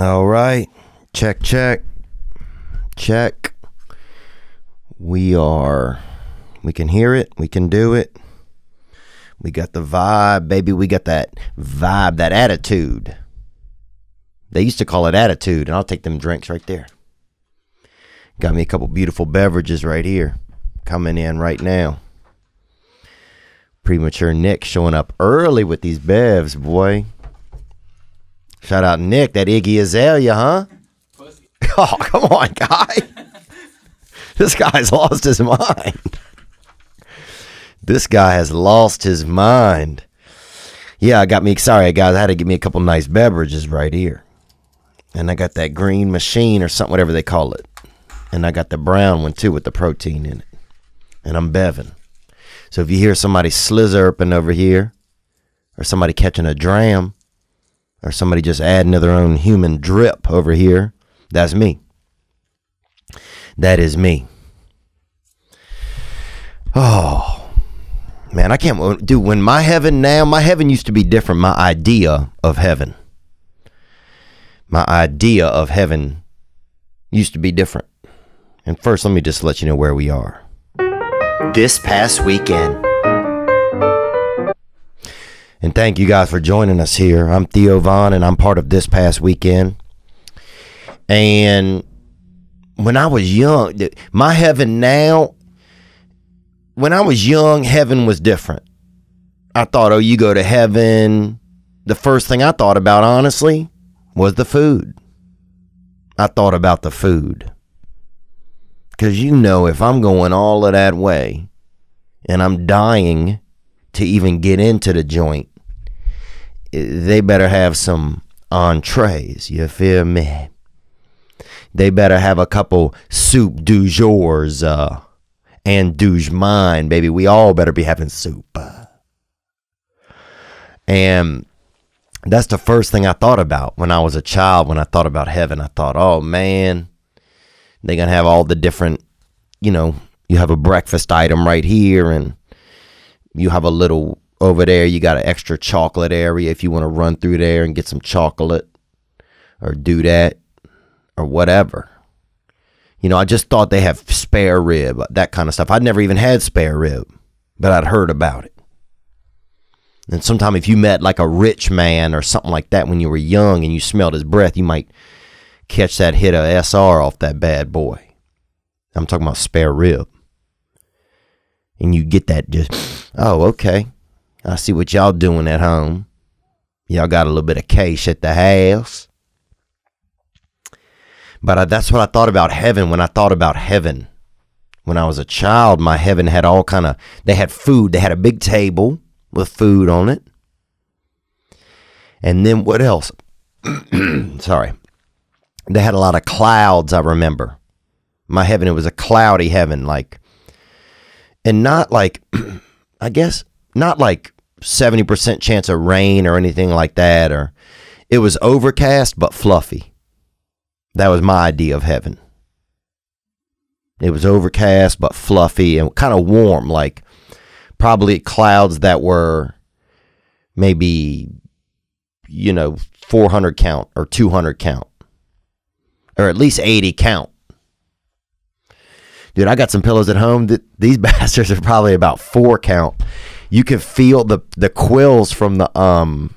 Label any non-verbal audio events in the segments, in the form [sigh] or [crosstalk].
All right. Check, check. Check. We are, we can hear it. We can do it. We got the vibe, baby. We got that vibe, that attitude. They used to call it attitude, and I'll take them drinks right there. Got me a couple beautiful beverages right here coming in right now. Premature Nick showing up early with these bevs, boy. Shout out Nick, that Iggy Azalea, huh? [laughs] Oh, come on, guy. this guy's lost his mind. This guy has lost his mind. Yeah, I got me sorry, guys. I had to get me a couple nice beverages right here. And I got that green machine or something, whatever they call it. And I got the brown one too with the protein in it. And I'm bevin. So if you hear somebody slizzerping over here, or somebody catching a dram, or somebody just adding to their own human drip over here, that's me. That is me. Oh, man, I can't do when my heaven now, my heaven used to be different. My idea of heaven, my idea of heaven used to be different. And first, let me just let you know where we are. This past weekend. And thank you guys for joining us here. I'm Theo Von, and I'm part of this past weekend. And when I was young, my heaven now, when I was young, heaven was different. I thought, oh, you go to heaven. The first thing I thought about, honestly, was the food. I thought about the food. Because you know, if I'm going all of that way and I'm dying to even get into the joint, they better have some entrees. You feel me? They better have a couple soup du jours uh, and du mine, baby. We all better be having soup. And that's the first thing I thought about when I was a child. When I thought about heaven, I thought, oh man, they're gonna have all the different, you know, you have a breakfast item right here, and you have a little over there. You got an extra chocolate area if you want to run through there and get some chocolate or do that or whatever. You know, I just thought they have spare rib, uh, that kind of stuff. I'd never even had spare rib, but I'd heard about it. And sometime if you met like a rich man or something like that when you were young and you smelled his breath, you might catch that hit of SR off that bad boy. I'm talking about spare rib. And you get that just, oh, okay. I see what y'all doing at home. Y'all got a little bit of cash at the house. But I, that's what I thought about heaven when I thought about heaven. When I was a child, my heaven had all kind of they had food. They had a big table with food on it. And then what else? [clears throat] Sorry. They had a lot of clouds, I remember. My heaven it was a cloudy heaven like and not like [clears throat] I guess not like 70% chance of rain or anything like that or it was overcast but fluffy that was my idea of heaven. It was overcast but fluffy and kind of warm, like probably clouds that were maybe, you know, 400 count or 200 count or at least 80 count. Dude, I got some pillows at home that these [laughs] bastards are probably about four count. You can feel the the quills from the um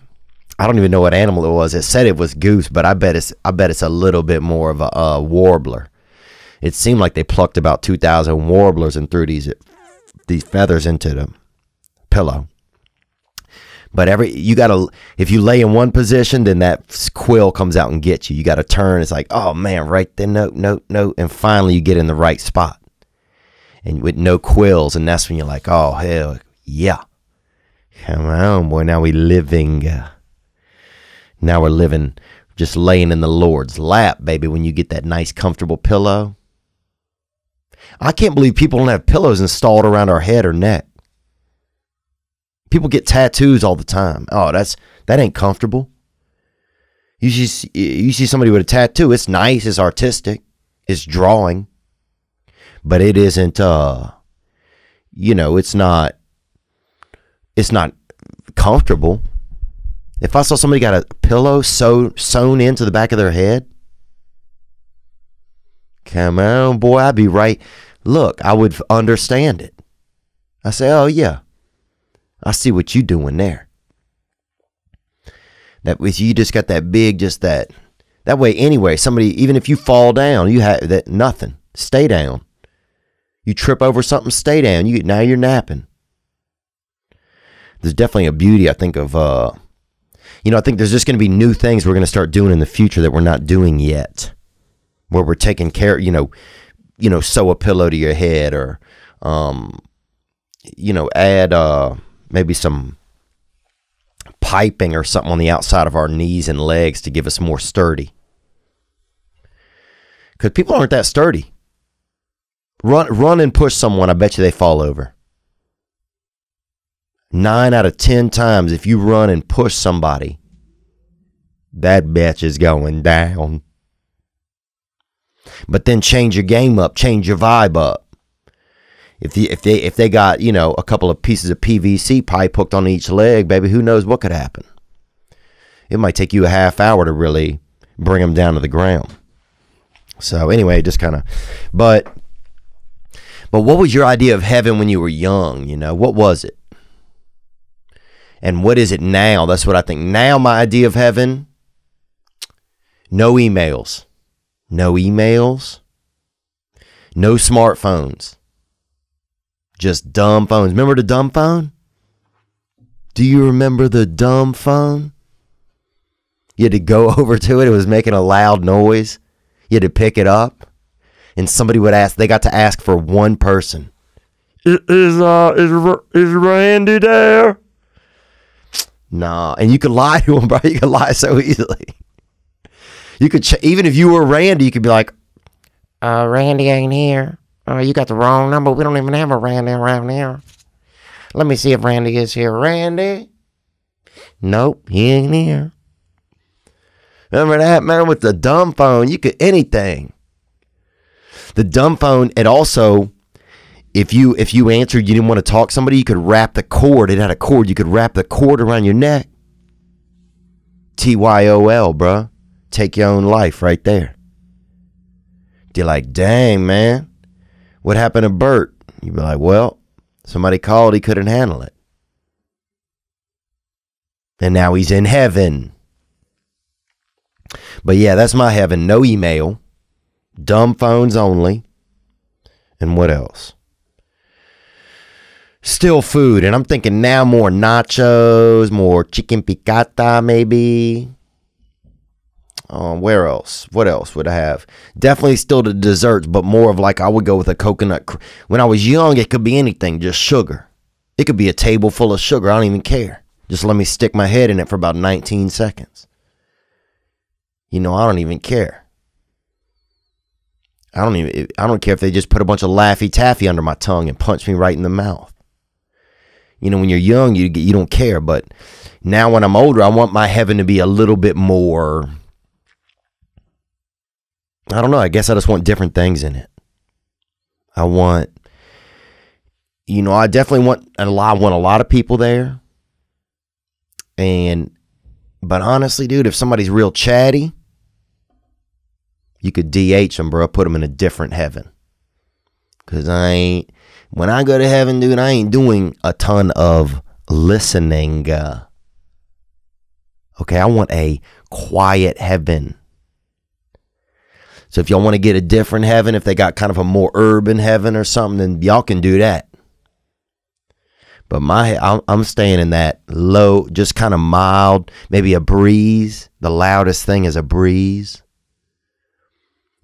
I don't even know what animal it was. It said it was goose, but I bet it's I bet it's a little bit more of a, a warbler. It seemed like they plucked about two thousand warblers and threw these these feathers into the pillow. But every you gotta if you lay in one position, then that quill comes out and gets you. You gotta turn. It's like, oh man, right there, no, no, no, and finally you get in the right spot, and with no quills, and that's when you're like, oh hell yeah, come on, boy, now we're living. Now we're living just laying in the Lord's lap, baby, when you get that nice, comfortable pillow. I can't believe people don't have pillows installed around our head or neck. People get tattoos all the time. Oh, that's that ain't comfortable. You see, you see somebody with a tattoo. It's nice. It's artistic. It's drawing, but it isn't. Uh, you know, it's not. It's not comfortable. If I saw somebody got a pillow sew, sewn into the back of their head, come on, boy, I'd be right. Look, I would understand it. I say, oh yeah, I see what you doing there. That with you just got that big, just that. That way, anyway, somebody even if you fall down, you have that nothing. Stay down. You trip over something, stay down. You now you're napping. There's definitely a beauty, I think, of uh, you know, I think there's just going to be new things we're going to start doing in the future that we're not doing yet, where we're taking care, you know, you know, sew a pillow to your head or, um, you know, add uh maybe some piping or something on the outside of our knees and legs to give us more sturdy. Because people aren't that sturdy. Run, run and push someone. I bet you they fall over. Nine out of ten times, if you run and push somebody, that bitch is going down. But then change your game up, change your vibe up. If the, if they if they got you know a couple of pieces of PVC pipe hooked on each leg, baby, who knows what could happen? It might take you a half hour to really bring them down to the ground. So anyway, just kind of, but but what was your idea of heaven when you were young? You know, what was it? And what is it now? That's what I think. Now, my idea of heaven no emails, no emails, no smartphones, just dumb phones. Remember the dumb phone? Do you remember the dumb phone? You had to go [laughs] over to it, it was making a loud noise. You had to pick it up, and somebody would ask, they got to ask for one person. Is, uh, is, is Randy there? Nah, and you could lie to him, bro. You could lie so easily. You could, ch- even if you were Randy, you could be like, Uh, Randy ain't here. Uh, you got the wrong number. We don't even have a Randy around here. Let me see if Randy is here. Randy? Nope, he ain't here. Remember that man with the dumb phone? You could anything. The dumb phone, it also, if you if you answered you didn't want to talk somebody, you could wrap the cord. It had a cord. You could wrap the cord around your neck. T Y O L, bruh. Take your own life right there. You're like, dang, man. What happened to Bert? You'd be like, well, somebody called, he couldn't handle it. And now he's in heaven. But yeah, that's my heaven. No email, dumb phones only. And what else? Still food. And I'm thinking now more nachos, more chicken piccata, maybe. Um, where else? What else would I have? Definitely still the desserts, but more of like I would go with a coconut. Cr- when I was young, it could be anything, just sugar. It could be a table full of sugar. I don't even care. Just let me stick my head in it for about 19 seconds. You know, I don't even care. I don't even. I don't care if they just put a bunch of Laffy Taffy under my tongue and punch me right in the mouth. You know, when you're young, you you don't care, but now when I'm older, I want my heaven to be a little bit more I don't know. I guess I just want different things in it. I want, you know, I definitely want a lot. I want a lot of people there. And, but honestly, dude, if somebody's real chatty, you could DH them, bro. Put them in a different heaven. Cause I ain't. When I go to heaven, dude, I ain't doing a ton of listening. Uh, okay, I want a quiet heaven. So if y'all want to get a different heaven, if they got kind of a more urban heaven or something, then y'all can do that. But my, I'm, I'm staying in that low, just kind of mild, maybe a breeze. The loudest thing is a breeze.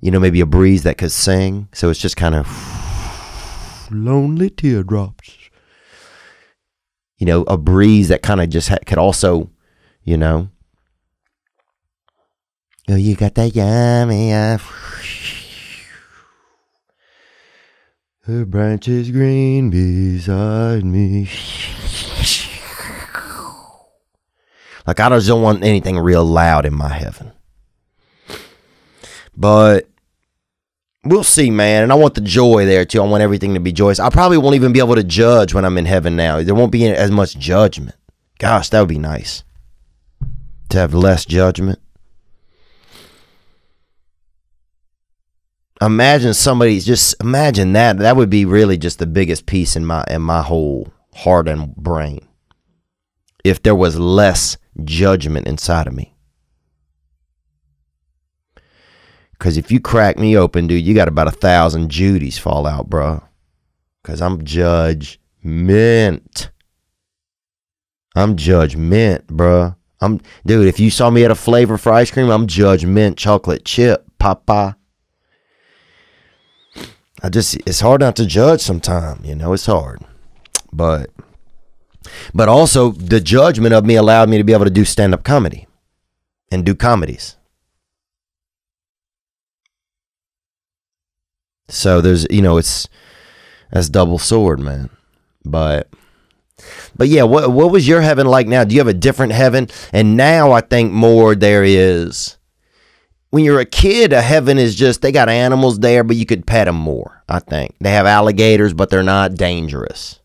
You know, maybe a breeze that could sing. So it's just kind of lonely teardrops. You know, a breeze that kind of just ha- could also, you know, Oh, you got that yummy. Uh, the branches green beside me. Like, I just don't want anything real loud in my heaven. But we'll see, man. And I want the joy there too. I want everything to be joyous. I probably won't even be able to judge when I'm in heaven now. There won't be as much judgment. Gosh, that would be nice. to have less judgment. Imagine somebody just imagine that. That would be really just the biggest piece in my in my whole heart and brain. If there was less judgment inside of me. Cause if you crack me open, dude, you got about a thousand Judies fall out, bro. Cause I'm judgment. I'm judgment, bro. I'm dude. If you saw me at a flavor for ice cream, I'm judgment chocolate chip, papa. I just it's hard not to judge sometimes, you know, it's hard. But but also the judgment of me allowed me to be able to do stand-up comedy and do comedies. So there's you know, it's that's double sword, man. But but yeah, what what was your heaven like now? Do you have a different heaven? And now I think more there is when you're a kid, a heaven is just they got animals there, but you could pet them more. I think they have alligators, but they're not dangerous.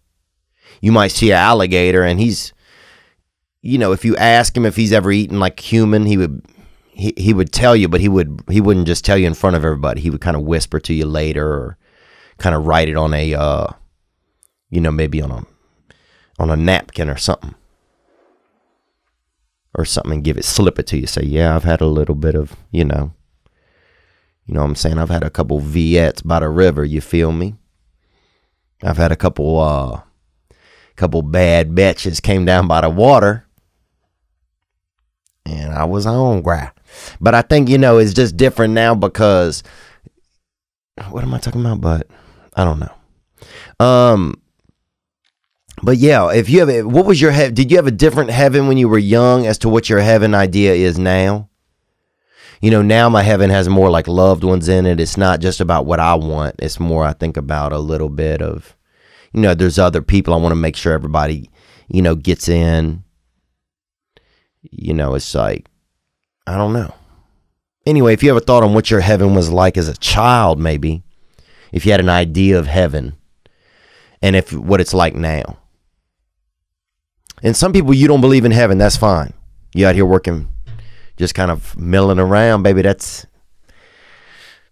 You might see an alligator, and he's, you know, if you ask him if he's ever eaten like human, he would he, he would tell you, but he would he wouldn't just tell you in front of everybody. He would kind of whisper to you later, or kind of write it on a, uh, you know, maybe on a on a napkin or something. Or something and give it slip it to you. Say yeah i've had a little bit of you know. You know what i'm saying? I've had a couple viettes by the river you feel me? I've had a couple uh couple bad bitches came down by the water and i was on hungry but i think you know it's just different now because what am i talking about but i don't know um but yeah, if you have, what was your he- did you have a different heaven when you were young as to what your heaven idea is now? You know, now my heaven has more like loved ones in it. It's not just about what I want. It's more I think about a little bit of, you know, there's other people. I want to make sure everybody, you know, gets in. You know, it's like, I don't know. Anyway, if you ever thought on what your heaven was like as a child, maybe, if you had an idea of heaven, and if what it's like now. And some people you don't believe in heaven, that's fine. You out here working, just kind of milling around, baby. That's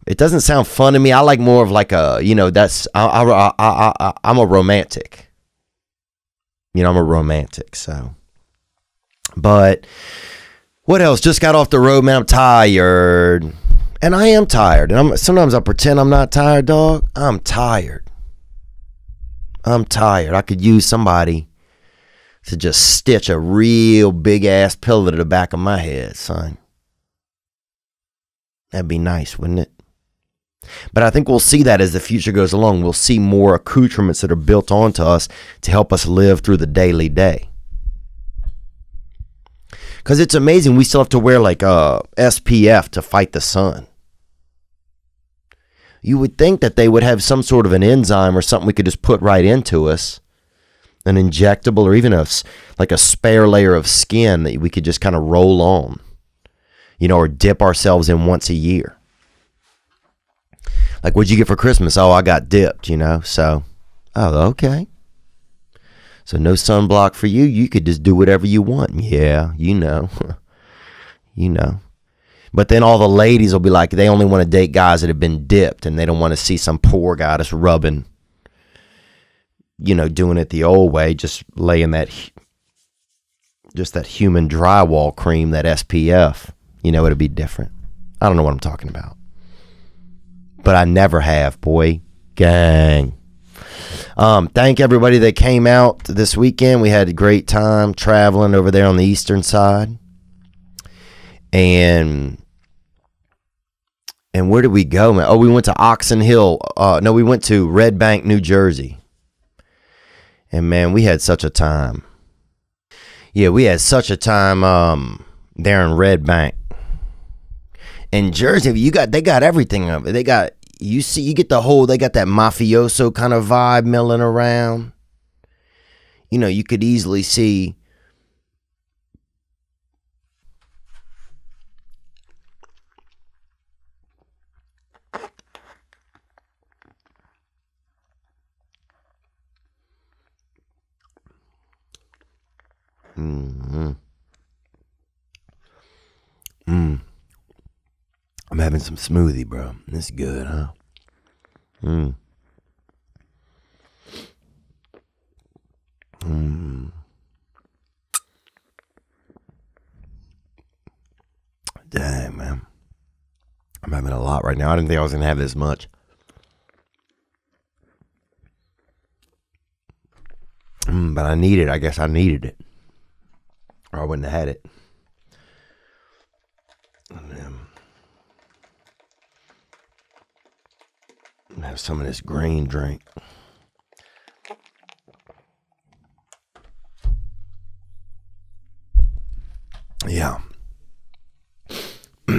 it. Doesn't sound fun to me. I like more of like a, you know, that's I, I, I, I, I'm a romantic. You know, I'm a romantic. So, but what else? Just got off the road, man. I'm tired, and I am tired. And I'm sometimes I pretend I'm not tired, dog. I'm tired. I'm tired. I could use somebody to just stitch a real big ass pillow to the back of my head, son. That'd be nice, wouldn't it? But I think we'll see that as the future goes along. We'll see more accoutrements that are built onto us to help us live through the daily day. Because it's amazing. We still have to wear like uh, a SPF to fight the sun. You would think that they would have some sort of an enzyme or something we could just put right into us an injectable or even a like a spare layer of skin that we could just kind of roll on you know or dip ourselves in once a year like what'd you get for christmas oh i got dipped you know so oh okay so no sunblock for you you could just do whatever you want yeah you know [laughs] you know but then all the ladies will be like they only want to date guys that have been dipped and they don't want to see some poor guy just rubbing you know, doing it the old way, just laying that, just that human drywall cream, that SPF, you know, it'd be different. I don't know what I'm talking about. But I never have, boy. Gang. Um, thank everybody that came out this weekend. We had a great time traveling over there on the eastern side. And and where did we go, man? Oh, we went to Oxon Hill. Uh, no, we went to Red Bank, New Jersey. And man, we had such a time. Yeah, we had such a time um, there in Red Bank. In Jersey, you got they got everything of it. They got you see you get the whole they got that mafioso kind of vibe milling around. You know, you could easily see Mm-hmm. I'm having some smoothie, bro. This is good, huh? Mm. Mm. Dang, man. I'm having a lot right now. I didn't think I was going to have this much. Mm, but I need it. I guess I needed it. Or I wouldn't have had it. Have some of this green drink. Yeah. [clears throat]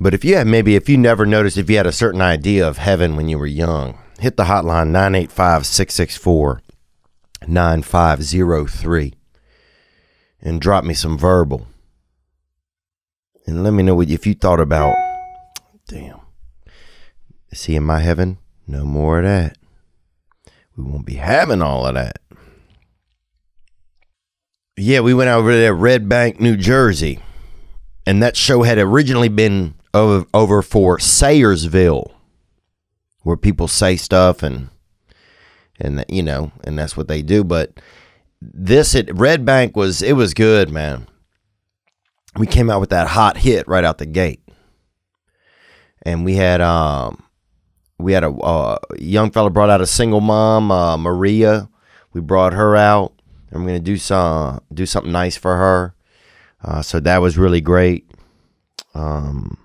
but if you had maybe if you never noticed if you had a certain idea of heaven when you were young, hit the hotline 985 664 9503 and drop me some verbal. And let me know what if you thought about damn. See in my heaven, no more of that. We won't be having all of that. Yeah, we went over to Red Bank, New Jersey. And that show had originally been over, for Sayreville, where people say stuff and and you know, and that's what they do. But this at Red Bank was it was good, man. We came out with that hot hit right out the gate, and we had um we had a, a young fella brought out a single mom, uh, Maria. We brought her out, and we're gonna do some do something nice for her. Uh, so that was really great. Um,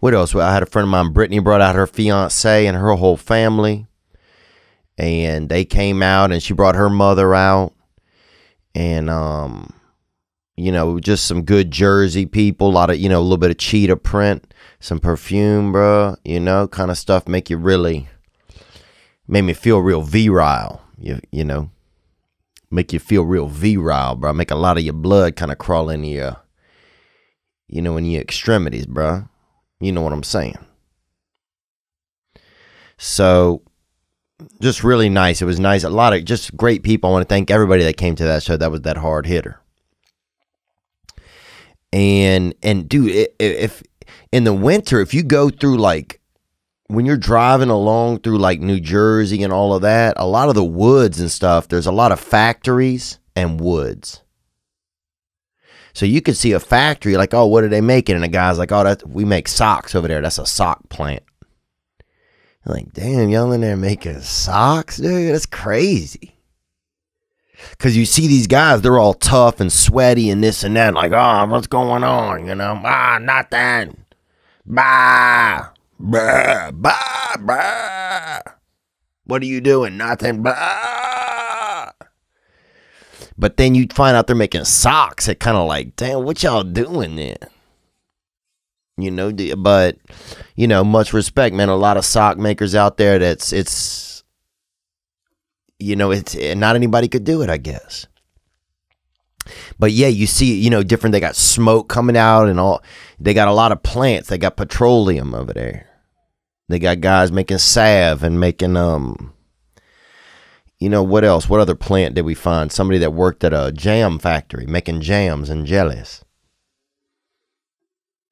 what else? Well, I had a friend of mine, Brittany, brought out her fiance and her whole family and they came out and she brought her mother out and um you know just some good jersey people a lot of you know a little bit of cheetah print some perfume bro you know kind of stuff make you really made me feel real virile you you know make you feel real virile bro make a lot of your blood kind of crawl in your uh, you know in your extremities bro you know what i'm saying so just really nice. It was nice. A lot of just great people. I want to thank everybody that came to that show. That was that hard hitter. And and dude, if in the winter, if you go through like when you're driving along through like New Jersey and all of that, a lot of the woods and stuff, there's a lot of factories and woods. So you could see a factory like, oh, what are they making? And a guy's like, oh, that we make socks over there. That's a sock plant. Like, damn, y'all in there making socks, dude? That's crazy. Cause you see these guys, they're all tough and sweaty and this and that. Like, oh, what's going on? You know, ah, nothing. Bah, bah, bah, bah. What are you doing? Nothing. Bah. But then you find out they're making socks. It kind of like, damn, what y'all doing then? You know, but you know, much respect, man. A lot of sock makers out there. That's it's, you know, it's not anybody could do it. I guess. But yeah, you see, you know, different. They got smoke coming out and all. They got a lot of plants. They got petroleum over there. They got guys making salve and making um. You know what else? What other plant did we find? Somebody that worked at a jam factory making jams and jellies.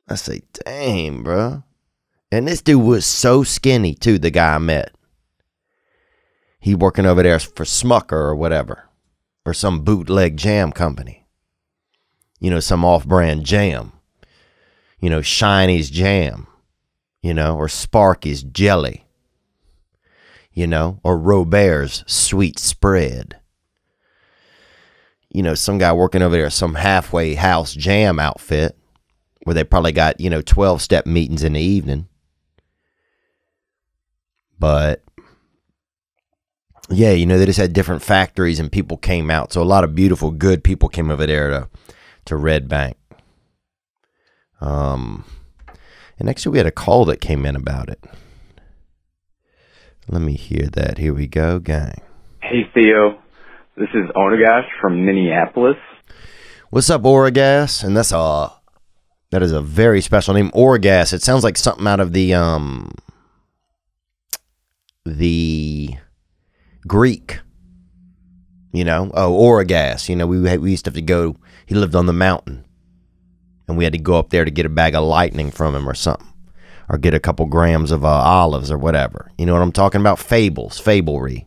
I say, damn, bro. And this dude was so skinny, too, the guy I met. He working over there for Smucker or whatever, or some bootleg jam company. You know, some off brand jam. You know, Shiny's jam, you know, or Sparky's jelly, you know, or Robert's sweet spread. You know, some guy working over there, some halfway house jam outfit where they probably got, you know, 12 step meetings in the evening. But yeah, you know, they just had different factories and people came out. So a lot of beautiful, good people came over there to, to Red Bank. Um, and actually, we had a call that came in about it. Let me hear that. Here we go, gang. Hey, Theo. This is Orgash from Minneapolis. What's up, Oragas? And that's a that is a very special name. Orgas. It sounds like something out of the um the Greek. You know, oh, Oragas. You know, we we used to have to go. He lived on the mountain and we had to go up there to get a bag of lightning from him or something, or get a couple grams of uh, olives or whatever. You know what I'm talking about? Fables, fablery.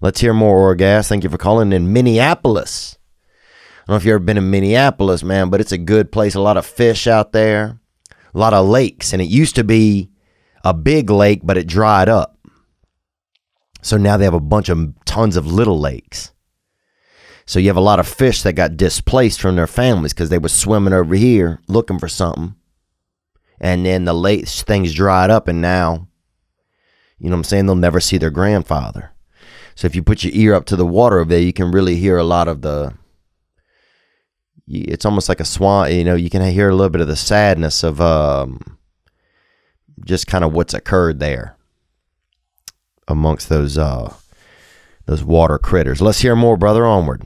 Let's hear more, Oragas. Thank you for calling in Minneapolis. I don't know if you've ever been in Minneapolis, man, but it's a good place. A lot of fish out there, a lot of lakes, and it used to be a big lake, but it dried up. So now they have a bunch of tons of little lakes. So you have a lot of fish that got displaced from their families because they were swimming over here looking for something. And then the lake things dried up and now, you know what I'm saying, they'll never see their grandfather. So if you put your ear up to the water over there, you can really hear a lot of the it's almost like a swan, you know, you can hear a little bit of the sadness of um just kind of what's occurred there amongst those uh those water critters. Let's hear more, brother. Onward.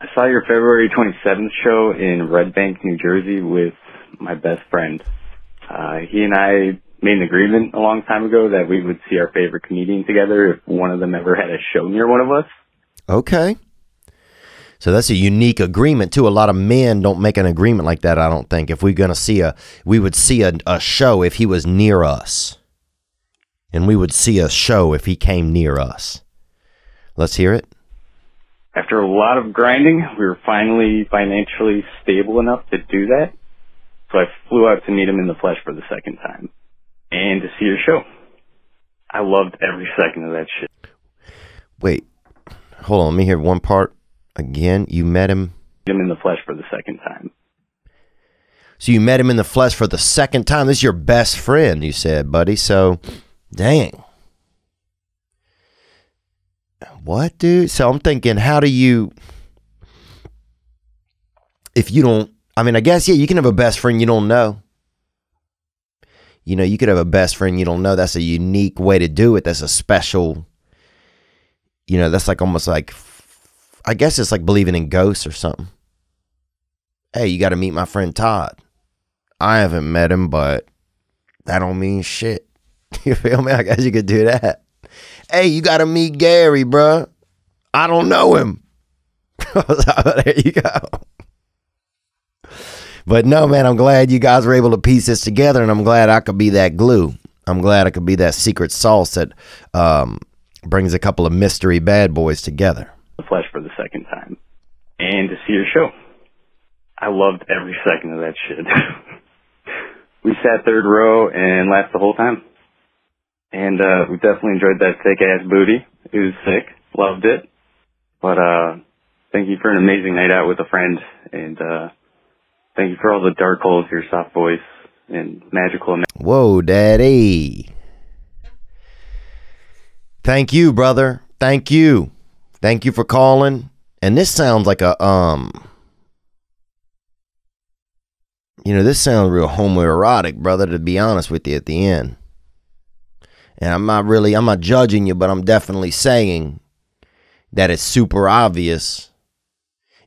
I saw your February 27th show in Red Bank, New Jersey with my best friend. Uh, he and I made an agreement a long time ago that we would see our favorite comedian together if one of them ever had a show near one of us. Okay. So that's a unique agreement too. A lot of men don't make an agreement like that. I don't think. If we're gonna see a, we would see a, a show if he was near us, and we would see a show if he came near us. Let's hear it. After a lot of grinding, we were finally financially stable enough to do that. So I flew out to meet him in the flesh for the second time and to see your show. I loved every second of that shit. Wait, hold on. Let me hear one part again. You met him. Him in the flesh for the second time. So you met him in the flesh for the second time. This is your best friend, you said, buddy. So, dang. What, dude? So I'm thinking, how do you, if you don't, I mean, I guess, yeah, you can have a best friend you don't know. You know, you could have a best friend you don't know. That's a unique way to do it. That's a special, you know, that's like almost like, I guess it's like believing in ghosts or something. Hey, you got to meet my friend Todd. I haven't met him, but that don't mean shit. [laughs] You feel me? I guess you could do that. Hey, you got to meet Gary, bruh. I don't know him. [laughs] there you go. But no, man, I'm glad you guys were able to piece this together, and I'm glad I could be that glue. I'm glad I could be that secret sauce that um, brings a couple of mystery bad boys together. The flesh for the second time and to see your show. I loved every second of that shit. [laughs] we sat third row and laughed the whole time. And uh we definitely enjoyed that thick ass booty. It was sick. Loved it. But uh thank you for an amazing night out with a friend and uh thank you for all the dark holes, your soft voice and magical Whoa, daddy. Thank you, brother. Thank you. Thank you for calling. And this sounds like a um you know, this sounds real homoerotic, brother, to be honest with you at the end. And I'm not really, I'm not judging you, but I'm definitely saying that it's super obvious.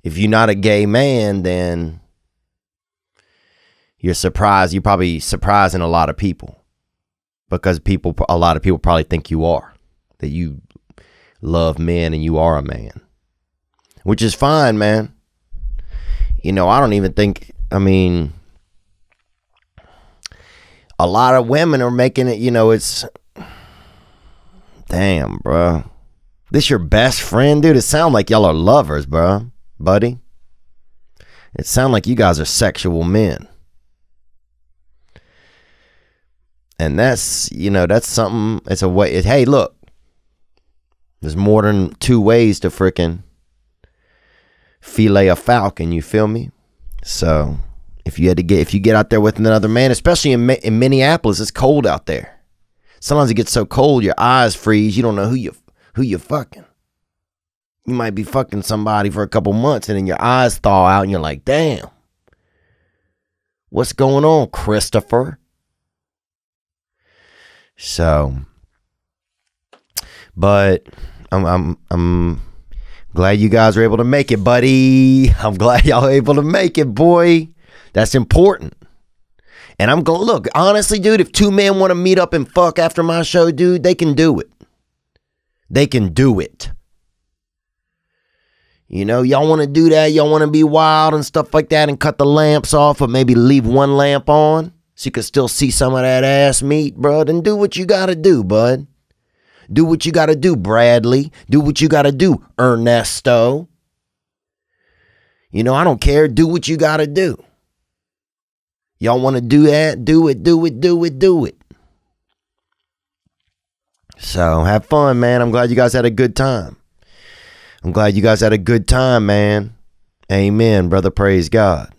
If you're not a gay man, then you're surprised. You're probably surprising a lot of people because people, a lot of people probably think you are, that you love men and you are a man, which is fine, man. You know, I don't even think, I mean, a lot of women are making it, you know, it's damn, bro. This your best friend, dude? It sound like y'all are lovers, bro, buddy. It sound like you guys are sexual men. And that's, you know, that's something, it's a way, it, hey, look, there's more than two ways to freaking fillet a falcon, you feel me? So, if you had to get if you get out there with another man, especially in in Minneapolis, it's cold out there. Sometimes it gets so cold, your eyes freeze. You don't know who you who you fucking. You might be fucking somebody for a couple months, and then your eyes thaw out, and you're like, "Damn, what's going on, Christopher?" So, but I'm I'm I'm glad you guys were able to make it, buddy. I'm glad [laughs] y'all able to make it, boy. That's important. And I'm going, look, honestly, dude, if two men want to meet up and fuck after my show, dude, they can do it. They can do it. You know, y'all want to do that. Y'all want to be wild and stuff like that and cut the lamps off or maybe leave one lamp on so you can still see some of that ass meat, bro. Then do what you got to do, bud. Do what you got to do, Bradley. Do what you got to do, Ernesto. You know, I don't care. Do what you got to do. Y'all want to do that? Do it, do it, do it, do it. So have fun, man. I'm glad you guys had a good time. I'm glad you guys had a good time, man. Amen, brother. Praise God.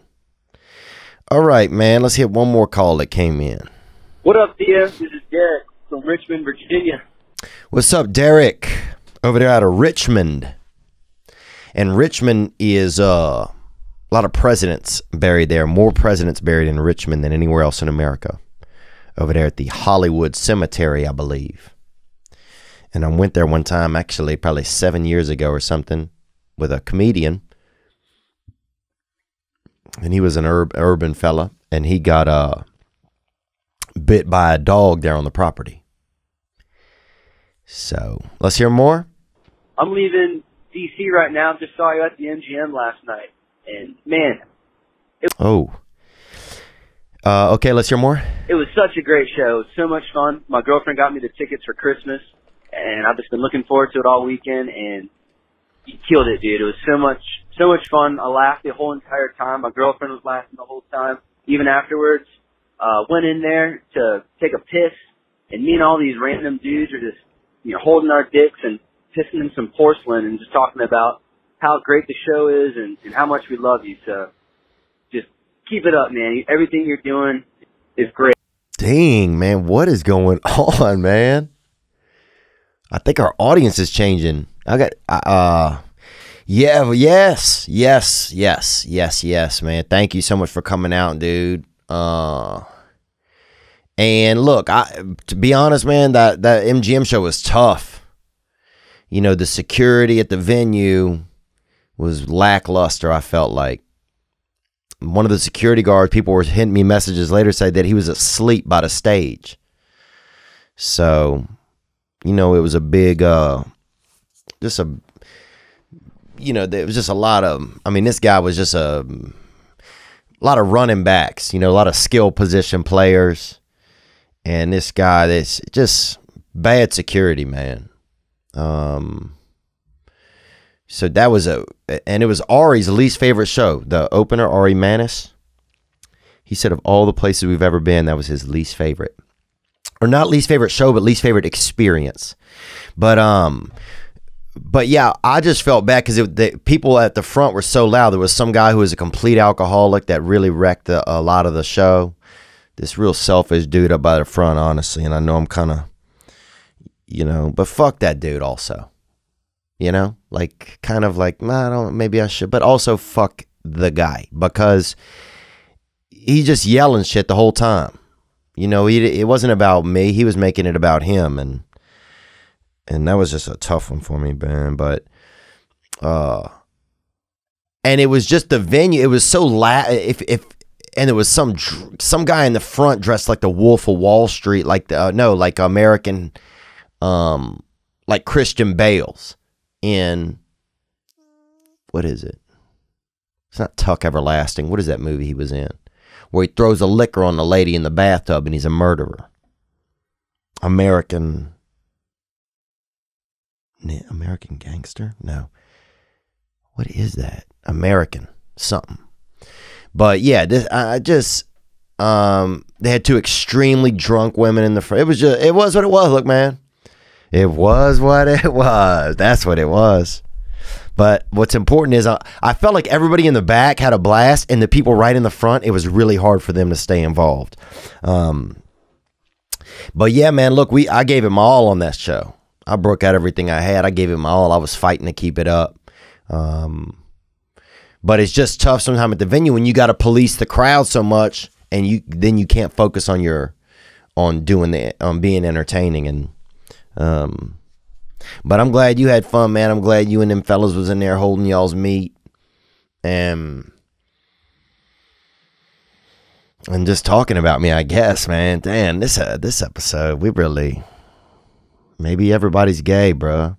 All right, man. Let's hit one more call that came in. What up, DS? This is Derek from Richmond, Virginia. What's up, Derek? Over there out of Richmond. And Richmond is uh, a lot of presidents buried there. More presidents buried in Richmond than anywhere else in America. Over there at the Hollywood Cemetery, I believe. And I went there one time, actually, probably seven years ago or something, with a comedian. And he was an ur- urban fella, and he got uh, bit by a dog there on the property. So let's hear more. I'm leaving DC right now. Just saw you at the MGM last night, and man, Oh. Uh, okay, let's hear more. it was such a great show. So much fun. My girlfriend got me the tickets for Christmas, and I've just been looking forward to it all weekend. And you killed it, dude. It was so much, so much fun. I laughed the whole entire time. My girlfriend was laughing the whole time, even afterwards. Uh, went in there to take a piss, and me and all these random dudes are just, you know, holding our dicks and pissing in some porcelain and just talking about how great the show is and, and how much we love you. So just keep it up, man. Everything you're doing is great. Dang, man, what is going [laughs] on, man? I think our audience is changing. I got, uh, yeah, yes, yes, yes, yes, yes, man. Thank you so much for coming out, dude. Uh, and look, I to be honest, man, that that MGM show was tough. You know, the security at the venue was lackluster. I felt like one of the security guards, people were hitting me messages later, said that he was asleep by the stage. So, you know, it was a big, uh, just a, you know, there was just a lot of, I mean, this guy was just a, a lot of running backs, you know, a lot of skill position players. And this guy, that's just bad security, man. Um, so that was a, and it was Ari's least favorite show, the opener, Ari Manis. He said of all the places we've ever been, that was his least favorite, or not least favorite show, but least favorite experience. But um, but yeah, I just felt bad because the people at the front were so loud. There was some guy who was a complete alcoholic that really wrecked the, a lot of the show. This real selfish dude up by the front, honestly, and I know I'm kind of, you know, but fuck that dude also you know? Like kind of like nah, i don't maybe i should but also fuck the guy because he just yelling shit the whole time. You know he, it wasn't about me he was making it about him and and that was just a tough one for me man but uh and it was just the venue it was so la if if and there was some some guy in the front dressed like the wolf of wall street like the uh, no like american um like christian bales in what is it? It's not Tuck Everlasting. What is that movie he was in? Where he throws a liquor on the lady in the bathtub and he's a murderer. American American Gangster? No. What is that? American something. But yeah, this I just um they had two extremely drunk women in the front. It was just it was what it was, look man. It was what it [laughs] was. That's what it was. But what's important is I, I felt like everybody in the back had a blast, and the people right in the front, it was really hard for them to stay involved. Um, but yeah, man, look, we I gave it my all on that show. I broke out everything I had. I gave it my all. I was fighting to keep it up. Um, but it's just tough sometimes at the venue when you got to police the crowd so much, and you then you can't focus on your on doing the on being entertaining and um, but I'm glad you had fun, man. I'm glad you and them fellas was in there holding y'all's meat. And and just talking about me, I guess, man. Damn, this uh, this episode, we really maybe everybody's gay, bruh.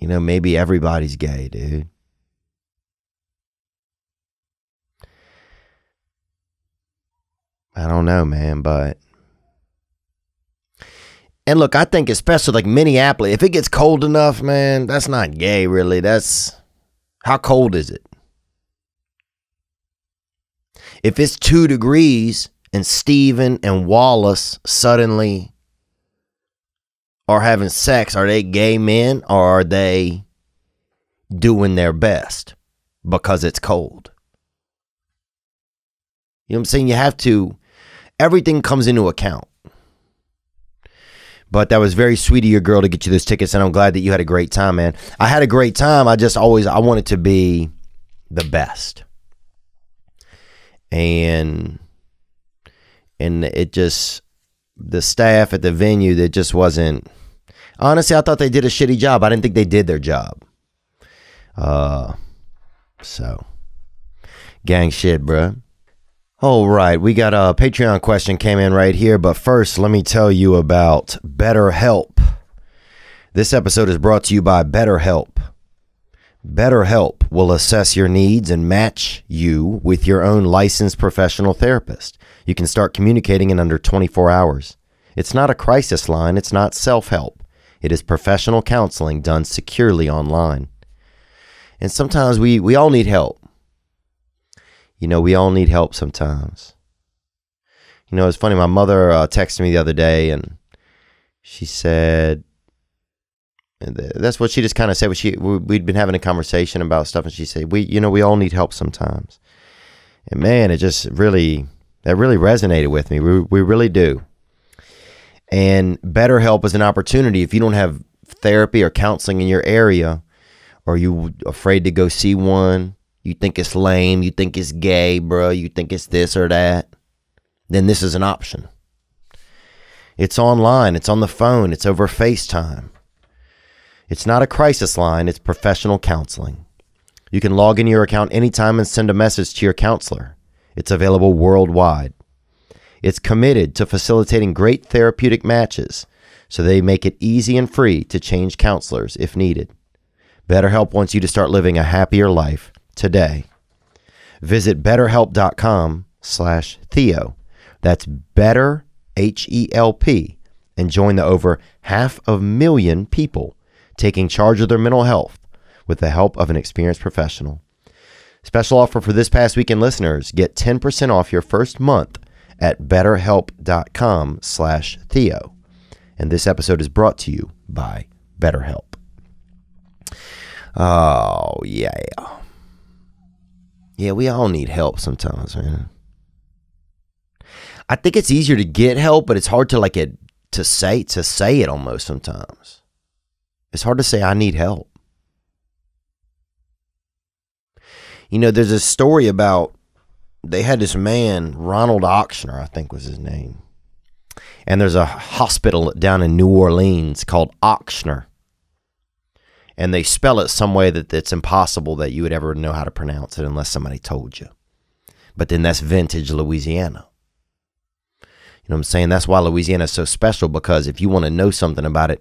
you know, maybe everybody's gay, dude. I don't know, man, but and look, I think especially like Minneapolis, if it gets cold enough, man, that's not gay really. That's how cold is it? If it's two degrees and Steven and Wallace suddenly are having sex, are they gay men or are they doing their best because it's cold? You know what I'm saying? You have to, everything comes into account. But that was very sweet of your girl to get you those tickets, and I'm glad that you had a great time, man. I had a great time. I just always I wanted to be the best, and and it just the staff at the venue that just wasn't. Honestly, I thought they did a shitty job. I didn't think they did their job. Uh, so gang shit, bruh. All right, we got a Patreon question came in right here, but first, let me tell you about BetterHelp. This episode is brought to you by BetterHelp. BetterHelp will assess your needs and match you with your own licensed professional therapist. You can start communicating in under 24 hours. It's not a crisis line, it's not self help. It is professional counseling done securely online. And sometimes we, we all need help. You know, we all need help sometimes. You know, it's funny. My mother uh, texted me the other day, and she said, "That's what she just kind of said." She we'd been having a conversation about stuff, and she said, "We, you know, we all need help sometimes." And man, it just really that really resonated with me. We we really do. And BetterHelp is an opportunity if you don't have therapy or counseling in your area, or you afraid to go see one you think it's lame, you think it's gay, bro, you think it's this or that, then this is an option. It's online, it's on the phone, it's over FaceTime. It's not a crisis line, it's professional counseling. You can log into your account anytime and send a message to your counselor. It's available worldwide. It's committed to facilitating great therapeutic matches, so they make it easy and free to change counselors if needed. BetterHelp wants you to start living a happier life today. Visit betterhelp.com slash Theo. That's better, H-E-L-P, and join the over half a million people taking charge of their mental health with the help of an experienced professional. Special offer for this past weekend listeners. Get 10% off your first month at betterhelp.com slash Theo. And this episode is brought to you by BetterHelp. Oh, yeah. Yeah, we all need help sometimes, man. I think it's easier to get help, but it's hard to like it to say to say it almost sometimes. It's hard to say I need help. You know, there's a story about they had this man, Ronald Ochsner, I think was his name. And there's a hospital down in New Orleans called Ochsner and they spell it some way that it's impossible that you would ever know how to pronounce it unless somebody told you. But then that's vintage Louisiana. You know what I'm saying? That's why Louisiana is so special because if you want to know something about it,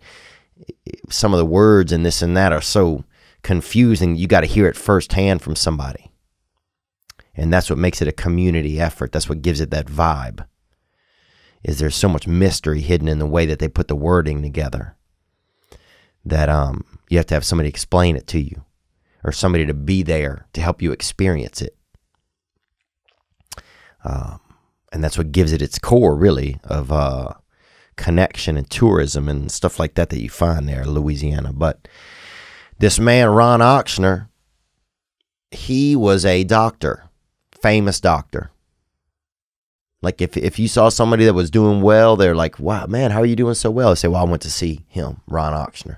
some of the words and this and that are so confusing. You got to hear it firsthand from somebody. And that's what makes it a community effort. That's what gives it that vibe. Is there's so much mystery hidden in the way that they put the wording together that um you have to have somebody explain it to you or somebody to be there to help you experience it. Um, and that's what gives it its core, really, of uh, connection and tourism and stuff like that that you find there in Louisiana. But this man, Ron Ochsner, he was a doctor, famous doctor. Like if if you saw somebody that was doing well, they're like, "Wow, man, how are you doing so well?" I say, "Well, I went to see him, Ron Ochsner."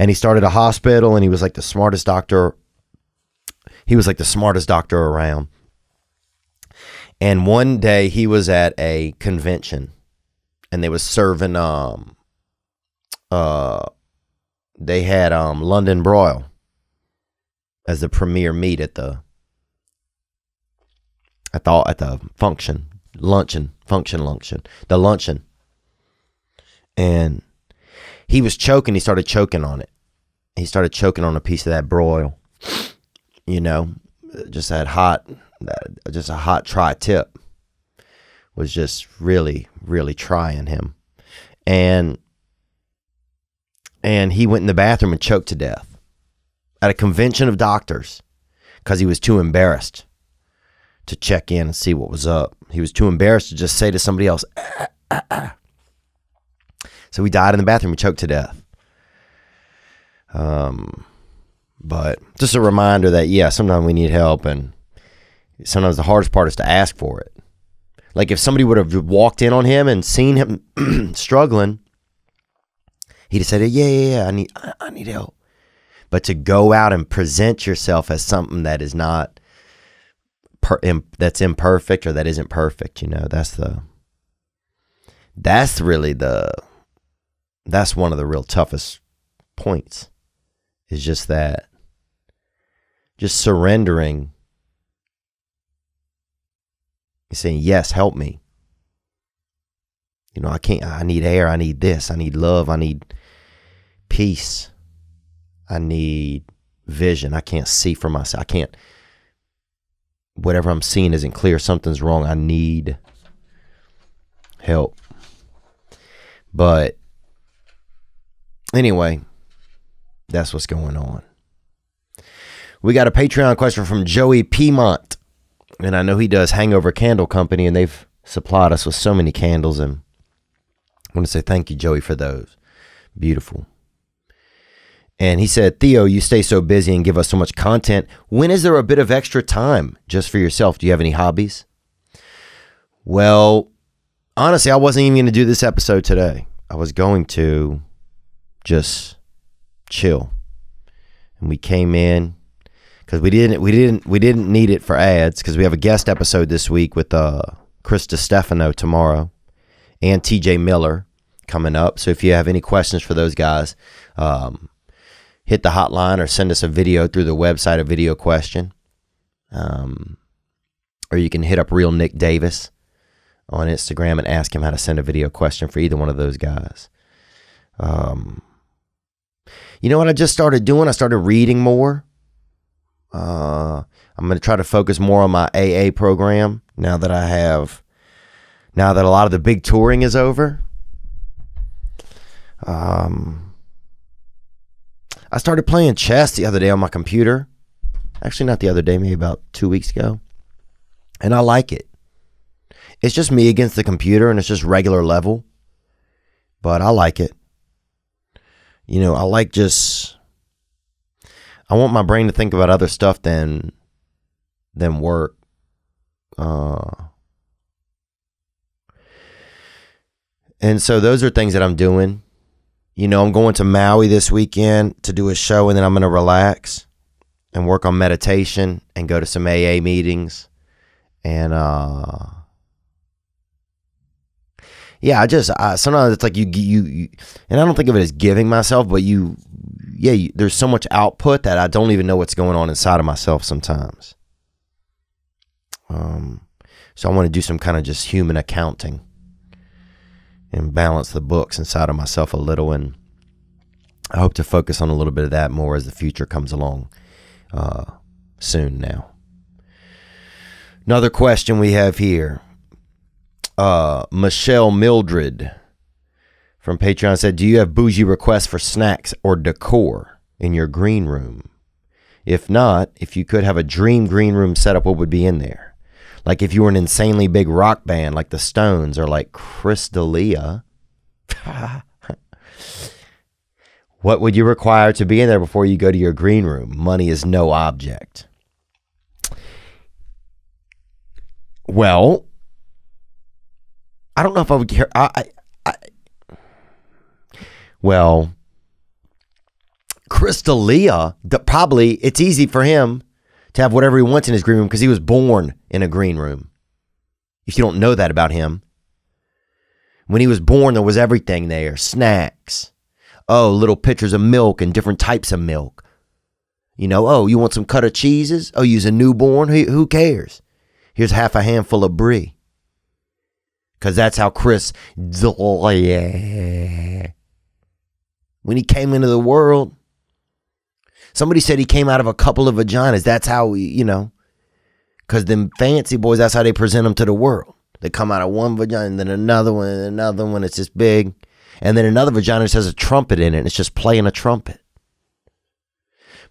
And he started a hospital and he was like the smartest doctor he was like the smartest doctor around and one day he was at a convention and they was serving um uh they had um London broil as the premier meat at the at the at the function luncheon function luncheon the luncheon and he was choking. He started choking on it. He started choking on a piece of that broil. You know, just that hot, just a hot tri tip was just really, really trying him, and and he went in the bathroom and choked to death at a convention of doctors because he was too embarrassed to check in and see what was up. He was too embarrassed to just say to somebody else. "Ah, ah, ah." So he died in the bathroom. He choked to death. Um, but just a reminder that yeah, sometimes we need help, and sometimes the hardest part is to ask for it. Like if somebody would have walked in on him and seen him [clears throat] struggling, he'd have said, "Yeah, yeah, yeah, I need, I, I need help." But to go out and present yourself as something that is not per, that's imperfect or that isn't perfect, you know, that's the that's really the that's one of the real toughest points is just that just surrendering saying yes help me. You know i can't i need air i need this i need love i need peace i need vision i can't see for myself i can't whatever i'm seeing isn't clear something's wrong i need help. But anyway that's what's going on. We got a Patreon question from Joey Piedmont. And I know he does Hangover Candle Company, and they've supplied us with so many candles. And I want to say thank you, Joey, for those. Beautiful. And he said, Theo, you stay so busy and give us so much content. When is there a bit of extra time just for yourself? Do you have any hobbies? Well, honestly, I wasn't even going to do this episode today. I was going to just chill. And we came in because we didn't we didn't we didn't need it for ads because we have a guest episode this week with uh Chris Distefano tomorrow and TJ Miller coming up. So if you have any questions for those guys, um, hit the hotline or send us a video through the website, a video question. Um, or you can hit up Real Nick Davis on Instagram and ask him how to send a video question for either one of those guys. Um, you know what I just started doing? I started reading more. Uh, I'm going to try to focus more on my AA program now that I have, now that a lot of the big touring is over. Um, I started playing chess the other day on my computer. Actually, not the other day, maybe about two weeks ago. And I like it. It's just me against the computer and it's just regular level. But I like it you know, I like just I want my brain to think about other stuff than than work. Uh and so those are things that I'm doing. You know, I'm going to Maui this weekend to do a show and then I'm going to relax and work on meditation and go to some AA meetings and uh yeah, I just sometimes it's like you, you, you, and I don't think of it as giving myself, but you, yeah, you, there's so much output that I don't even know what's going on inside of myself sometimes. Um, so I want to do some kind of just human accounting and balance the books inside of myself a little, and I hope to focus on a little bit of that more as the future comes along uh, soon. Now, another question we have here uh, Michelle Mildred from Patreon said, Do you have bougie requests for snacks or decor in your green room? If not, if you could have a dream green room setup, what would be in there? Like if you were an insanely big rock band like the Stones or like Chris D'Elia, [laughs] what would you require to be in there before you go to your green room? Money is no object. Well, I don't know if I would care. I, I, I well, Chris D'Elia, probably it's easy for him to have whatever he wants in his green room because he was born in a green room. If you don't know that about him, when he was born, there was everything there snacks. Oh, little pitchers of milk and different types of milk. You know, oh, you want some cut of cheeses? Oh, you's a newborn? Who, who cares? Here's half a handful of brie because that's how Chris when he came into the world, Somebody said he came out of a couple of vaginas. That's how we, you know, because them fancy boys, that's how they present them to the world. They come out of one vagina, and then another one, and another one. It's just big, and then another vagina just has a trumpet in it. And it's just playing a trumpet.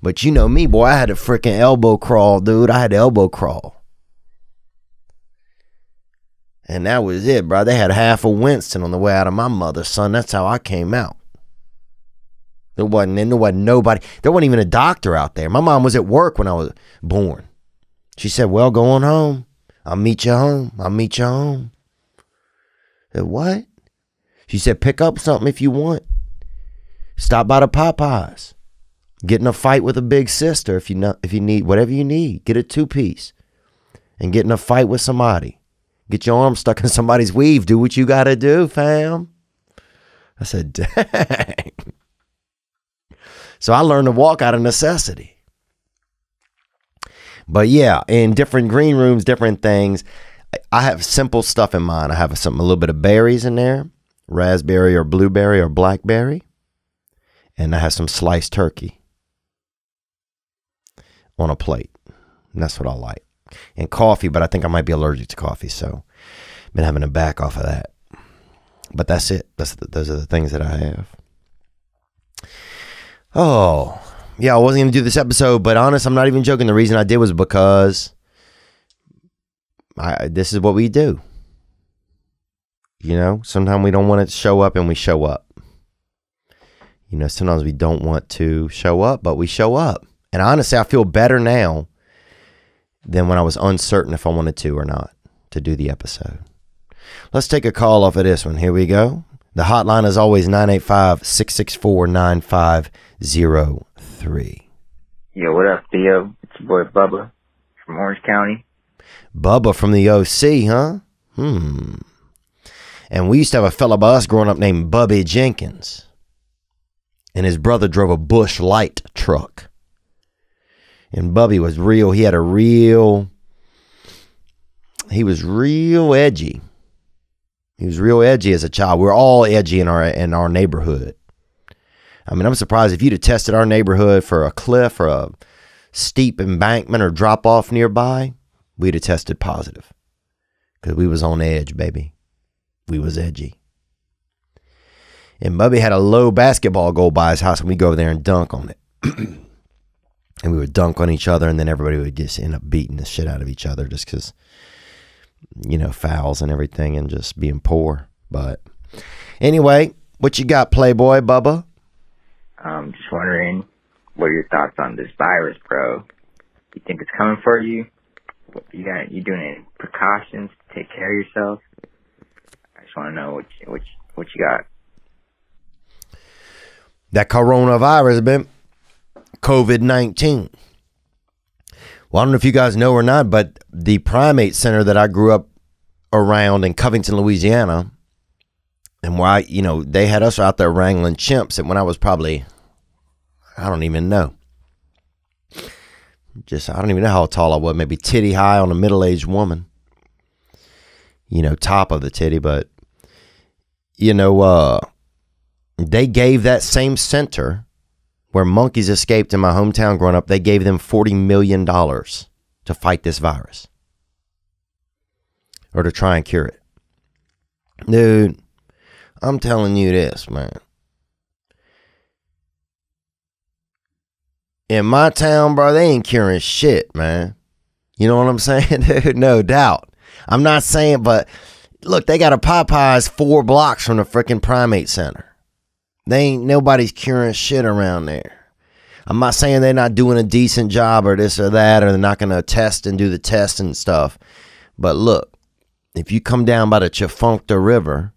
But you know me, boy. I had a freaking elbow crawl, dude. I had elbow crawl. And that was it, bro. They had half of Winston on the way out of my mother's son. That's how I came out. There wasn't, there wasn't nobody. There wasn't even a doctor out there. My mom was at work when I was born. She said, "Well, go on home. I'll meet you home. I'll meet you home." I said, "What?" She said, "Pick up something if you want. Stop by the Popeyes. Get in a fight with a big sister if you know, if you need whatever you need. Get a two piece, and get in a fight with somebody." Get your arm stuck in somebody's weave. Do what you got to do, fam. I said, [laughs] dang. So I learned to walk out of necessity. But yeah, in different green rooms, different things. I have simple stuff in mind. I have some a little bit of berries in there, raspberry or blueberry or blackberry, and I have some sliced turkey on a plate. And that's what I like and coffee, but I think I might be allergic to coffee, so I've been having to back off of that. But that's it. That's the, those are the things that I have. Oh, yeah, I wasn't gonna do this episode, but honest, I'm not even joking. The reason I did was because I this is what we do. You know, sometimes we don't want to show up and we show up. You know, sometimes we don't want to show up, but we show up. And honestly, I feel better now than when I was uncertain if I wanted to or not to do the episode. Let's take a call off of this one. Here we go. The hotline is always 985 664 9503. Yo, what up, Theo? It's your boy Bubba from Orange County. Bubba from the OC, huh? Hmm. And we used to have a fella by us growing up named Bubby Jenkins. And his brother drove a Busch Light truck. And Bubby was real. He had a real, he was real edgy. He was real edgy as a child. We are all edgy in our in our neighborhood. I mean, I'm surprised if you'd have tested our neighborhood for a cliff or a steep embankment or drop off nearby, we'd have tested positive. Because we was on edge, baby. We was edgy. And Bubby had a low basketball goal by his house, and we go over there and dunk on it. [clears throat] and we would dunk on each other, and then everybody would just end up beating the shit out of each other just because, you know, fouls and everything, and just being poor. But anyway, what you got, Playboy Bubba? Um, just wondering, what are your thoughts on this virus, bro? You think it's coming for you? You got you doing any precautions to take care of yourself? I just want to know what you, what you, what you got. That coronavirus, man. COVID 19. Well, I don't know if you guys know or not, but the primate center that I grew up around in Covington, Louisiana, and I, you know, they had us out there wrangling chimps. And when I was probably, I don't even know, just, I don't even know how tall I was, maybe titty high on a middle aged woman, you know, top of the titty. But, you know, uh, they gave that same center where monkeys escaped in my hometown growing up, they gave them $40 million to fight this virus or to try and cure it. Dude, I'm telling you this, man. In my town, bro, they ain't curing shit, man. You know what I'm [laughs] saying, dude? No doubt. I'm not saying, but look, they got a Popeyes four blocks from the freaking primate center. They ain't nobody's curing shit around there. I'm not saying they're not doing a decent job or this or that, or they're not going to test and do the test and stuff. But look, if you come down by the Tchefuncte River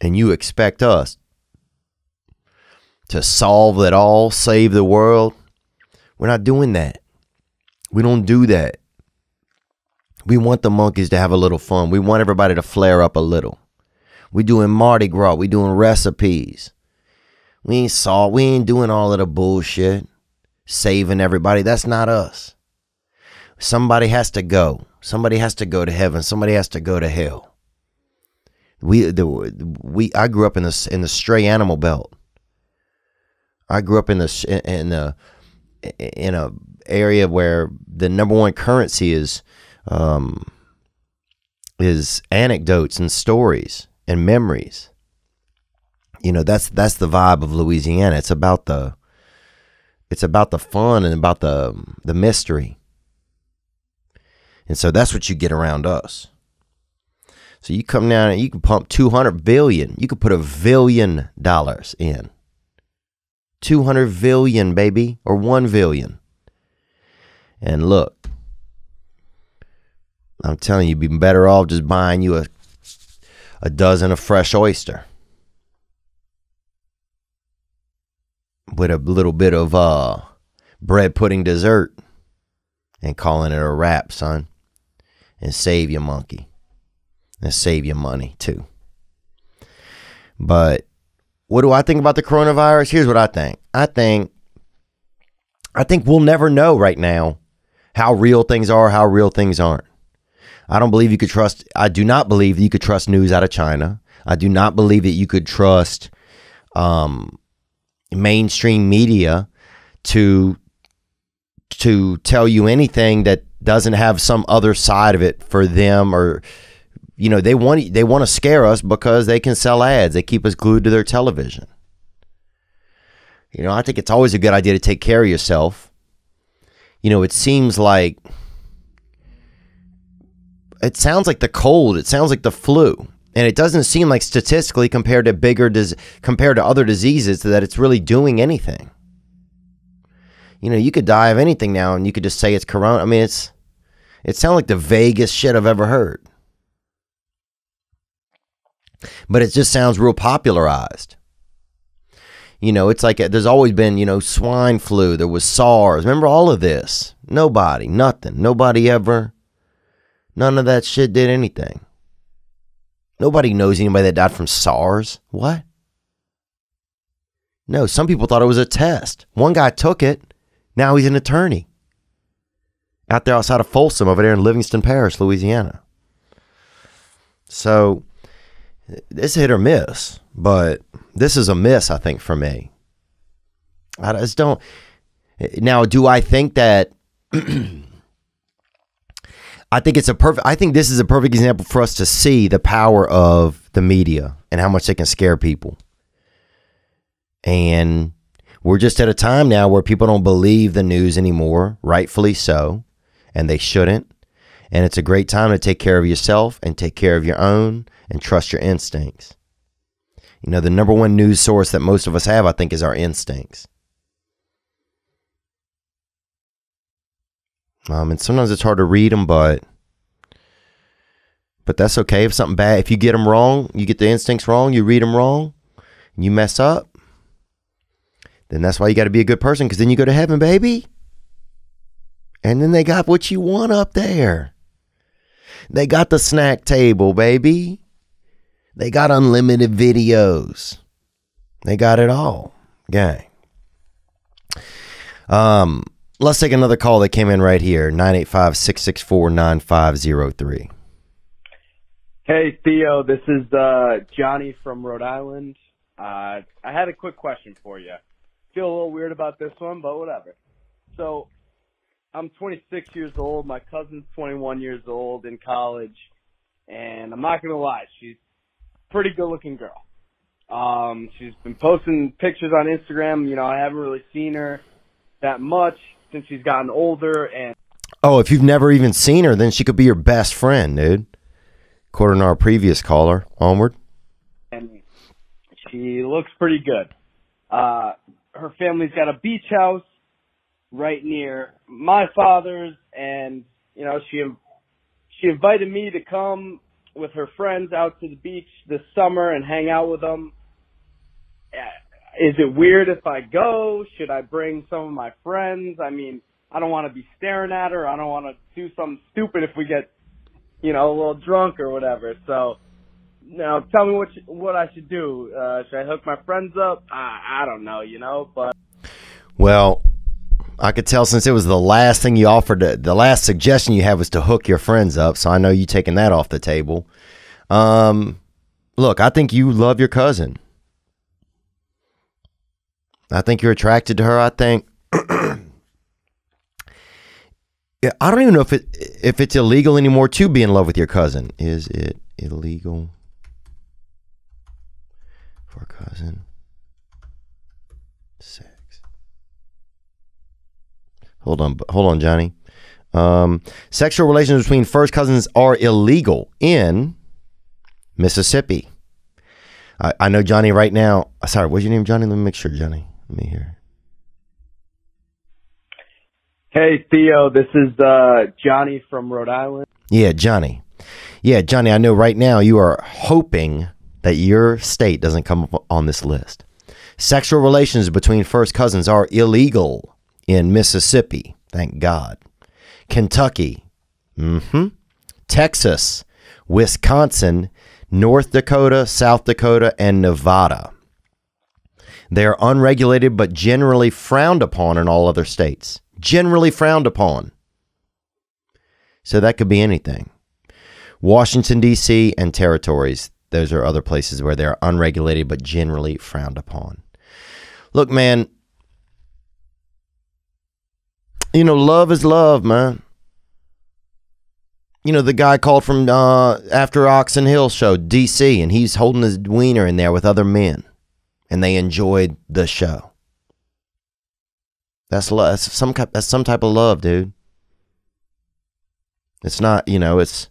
and you expect us to solve it all, save the world, we're not doing that. We don't do that. We want the monkeys to have a little fun. We want everybody to flare up a little. We doing Mardi Gras. We doing recipes. We ain't saw. We ain't doing all of the bullshit. Saving everybody. That's not us. Somebody has to go. Somebody has to go to heaven. Somebody has to go to hell. We the we I grew up in the in the stray animal belt. I grew up in the in the in a area where the number one currency is um, is anecdotes and stories and memories. You know, that's that's the vibe of Louisiana. It's about the it's about the fun and about the the mystery. And so that's what you get around us. So you come down and you can pump 200 billion. You could put a billion dollars in. 200 billion, baby, or 1 billion. And look, I'm telling you, you'd be better off just buying you a a dozen of fresh oyster with a little bit of uh bread pudding dessert and calling it a wrap, son. And save your monkey. And save your money too. But what do I think about the coronavirus? Here's what I think. I think I think we'll never know right now how real things are, how real things aren't. I don't believe you could trust I do not believe that you could trust news out of China. I do not believe that you could trust um, mainstream media to to tell you anything that doesn't have some other side of it for them or you know they want they want to scare us because they can sell ads. They keep us glued to their television. You know i think it's always a good idea to take care of yourself. You know it seems like it sounds like the cold it sounds like the flu and it doesn't seem like statistically compared to bigger dis- compared to other diseases that it's really doing anything. You know you could die of anything now and you could just say it's corona i mean it's it sounds like the vaguest shit i've ever heard. But it just sounds real popularized. You know it's like there's always been you know swine flu there was sars remember all of this? Nobody nothing nobody ever none of that shit did anything nobody knows anybody that died from sars what no some people thought it was a test one guy took it now he's an attorney out there outside of folsom over there in livingston parish louisiana so it's hit or miss, but this is a miss, I think, for me. I just don't. Now, do I think that? [clears throat] I think it's a perfect. I think this is a perfect example for us to see the power of the media and how much they can scare people. And we're just at a time now where people don't believe the news anymore, rightfully so, and they shouldn't. And it's a great time to take care of yourself and take care of your own and trust your instincts. You know, the number one news source that most of us have, I think, is our instincts. Um, and sometimes it's hard to read them, but but that's okay. If something bad, if you get them wrong, you get the instincts wrong, you read them wrong, you mess up, then that's why you got to be a good person because then you go to heaven, baby. And then they got what you want up there. They got the snack table, baby. They got unlimited videos. They got it all, gang. Um, let's take another call that came in right here 985 664 9503. Hey Theo, this is uh, Johnny from Rhode Island. Uh, I had a quick question for you. Feel a little weird about this one, but whatever. So, I'm 26 years old. My cousin's 21 years old in college, and I'm not gonna lie, she's a pretty good-looking girl. Um, she's been posting pictures on Instagram. You know, I haven't really seen her that much since she's gotten older, and Oh, if you've never even seen her, then she could be your best friend, dude. According to our previous caller. Onward. and she looks pretty good. Uh, her family's got a beach house right near my father's, and you know she she invited me to come with her friends out to the beach this summer and hang out with them. Is it weird if I go? Should I bring some of my friends? I mean, I don't want to be staring at her. I don't want to do something stupid if we get, you know, a little drunk or whatever. So, now tell me what you, what I should do. Uh, should I hook my friends up? I, I don't know, you know, but Well, I could tell since it was the last thing you offered, to, the last suggestion you had was to hook your friends up. So I know you taking that off the table. Um, look, I think you love your cousin. I think you're attracted to her. I think. [clears throat] yeah, I don't even know if it if it's illegal anymore to be in love with your cousin. Is it illegal for cousin sex? Hold on, hold on, Johnny. Um, sexual relations between first cousins are illegal in Mississippi. I, I know Johnny right now. Sorry, what's your name, Johnny? Let me make sure, Johnny. Me hear. Hey Theo, this is uh, Johnny from Rhode Island. Yeah, Johnny. Yeah, Johnny, I know right now you are hoping that your state doesn't come up on this list. Sexual relations between first cousins are illegal in Mississippi. Thank God. Kentucky. Mm-hmm. Texas, Wisconsin, North Dakota, South Dakota, and Nevada. They are unregulated but generally frowned upon in all other states. Generally frowned upon. So that could be anything. Washington, D.C., and territories. Those are other places where they are unregulated but generally frowned upon. Look, man, you know, love is love, man. You know, the guy called from uh, after Oxon Hill show, DC, and he's holding his wiener in there with other men, and they enjoyed the show. That's love. That's some that's some type of love, dude. It's not, you know, it's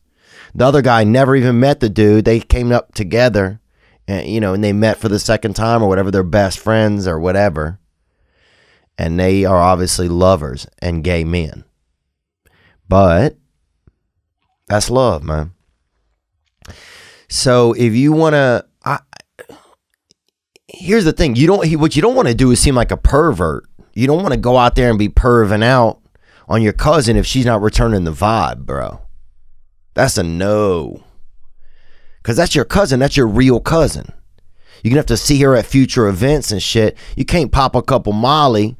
the other guy never even met the dude. They came up together, and you know, and they met for the second time or whatever. They're best friends or whatever, and they are obviously lovers and gay men. But that's love, man. So if you want to, here's the thing: you don't. What you don't want to do is seem like a pervert. You don't want to go out there and be perving out on your cousin if she's not returning the vibe, bro. That's a no. Cause that's your cousin. That's your real cousin. You're gonna have to see her at future events and shit. You can't pop a couple Molly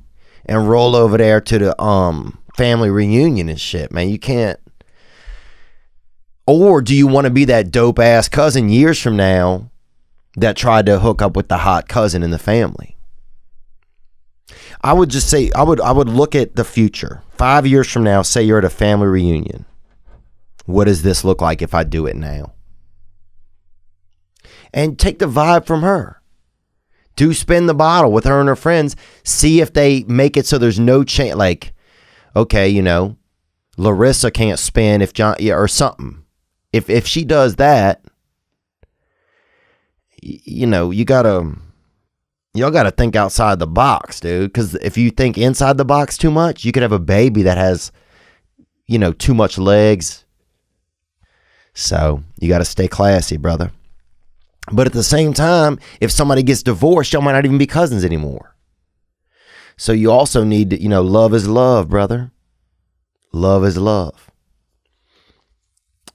and roll over there to the um family reunion and shit, man. You can't. Or do you want to be that dope ass cousin years from now that tried to hook up with the hot cousin in the family? I would just say I would I would look at the future. 5 years from now, say you're at a family reunion. What does this look like if I do it now? And take the vibe from her. Do spin the bottle with her and her friends. See if they make it so there's no chance. Like, okay, you know, Larissa can't spin if John, yeah, or something. If if she does that, you know, you gotta, y'all gotta think outside the box, dude. Because if you think inside the box too much, you could have a baby that has, you know, too much legs. So you gotta stay classy, brother. But at the same time, if somebody gets divorced, y'all might not even be cousins anymore. So you also need to, you know, love is love, brother. Love is love.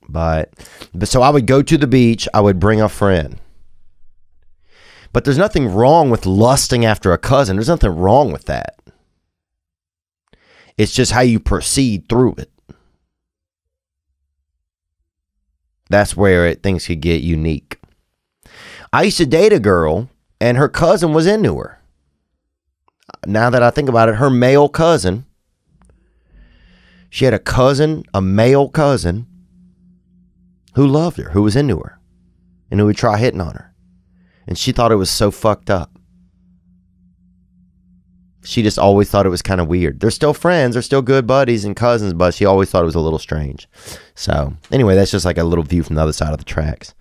But, but so I would go to the beach, I would bring a friend. But there's nothing wrong with lusting after a cousin. There's nothing wrong with that. It's just how you proceed through it. That's where it, things could get unique. I used to date a girl, and her cousin was into her. Now that I think about it, her male cousin, she had a cousin, a male cousin, who loved her, who was into her, and who would try hitting on her. And she thought it was so fucked up. She just always thought it was kind of weird. They're still friends, they're still good buddies and cousins, but she always thought it was a little strange. So, anyway, that's just like a little view from the other side of the tracks.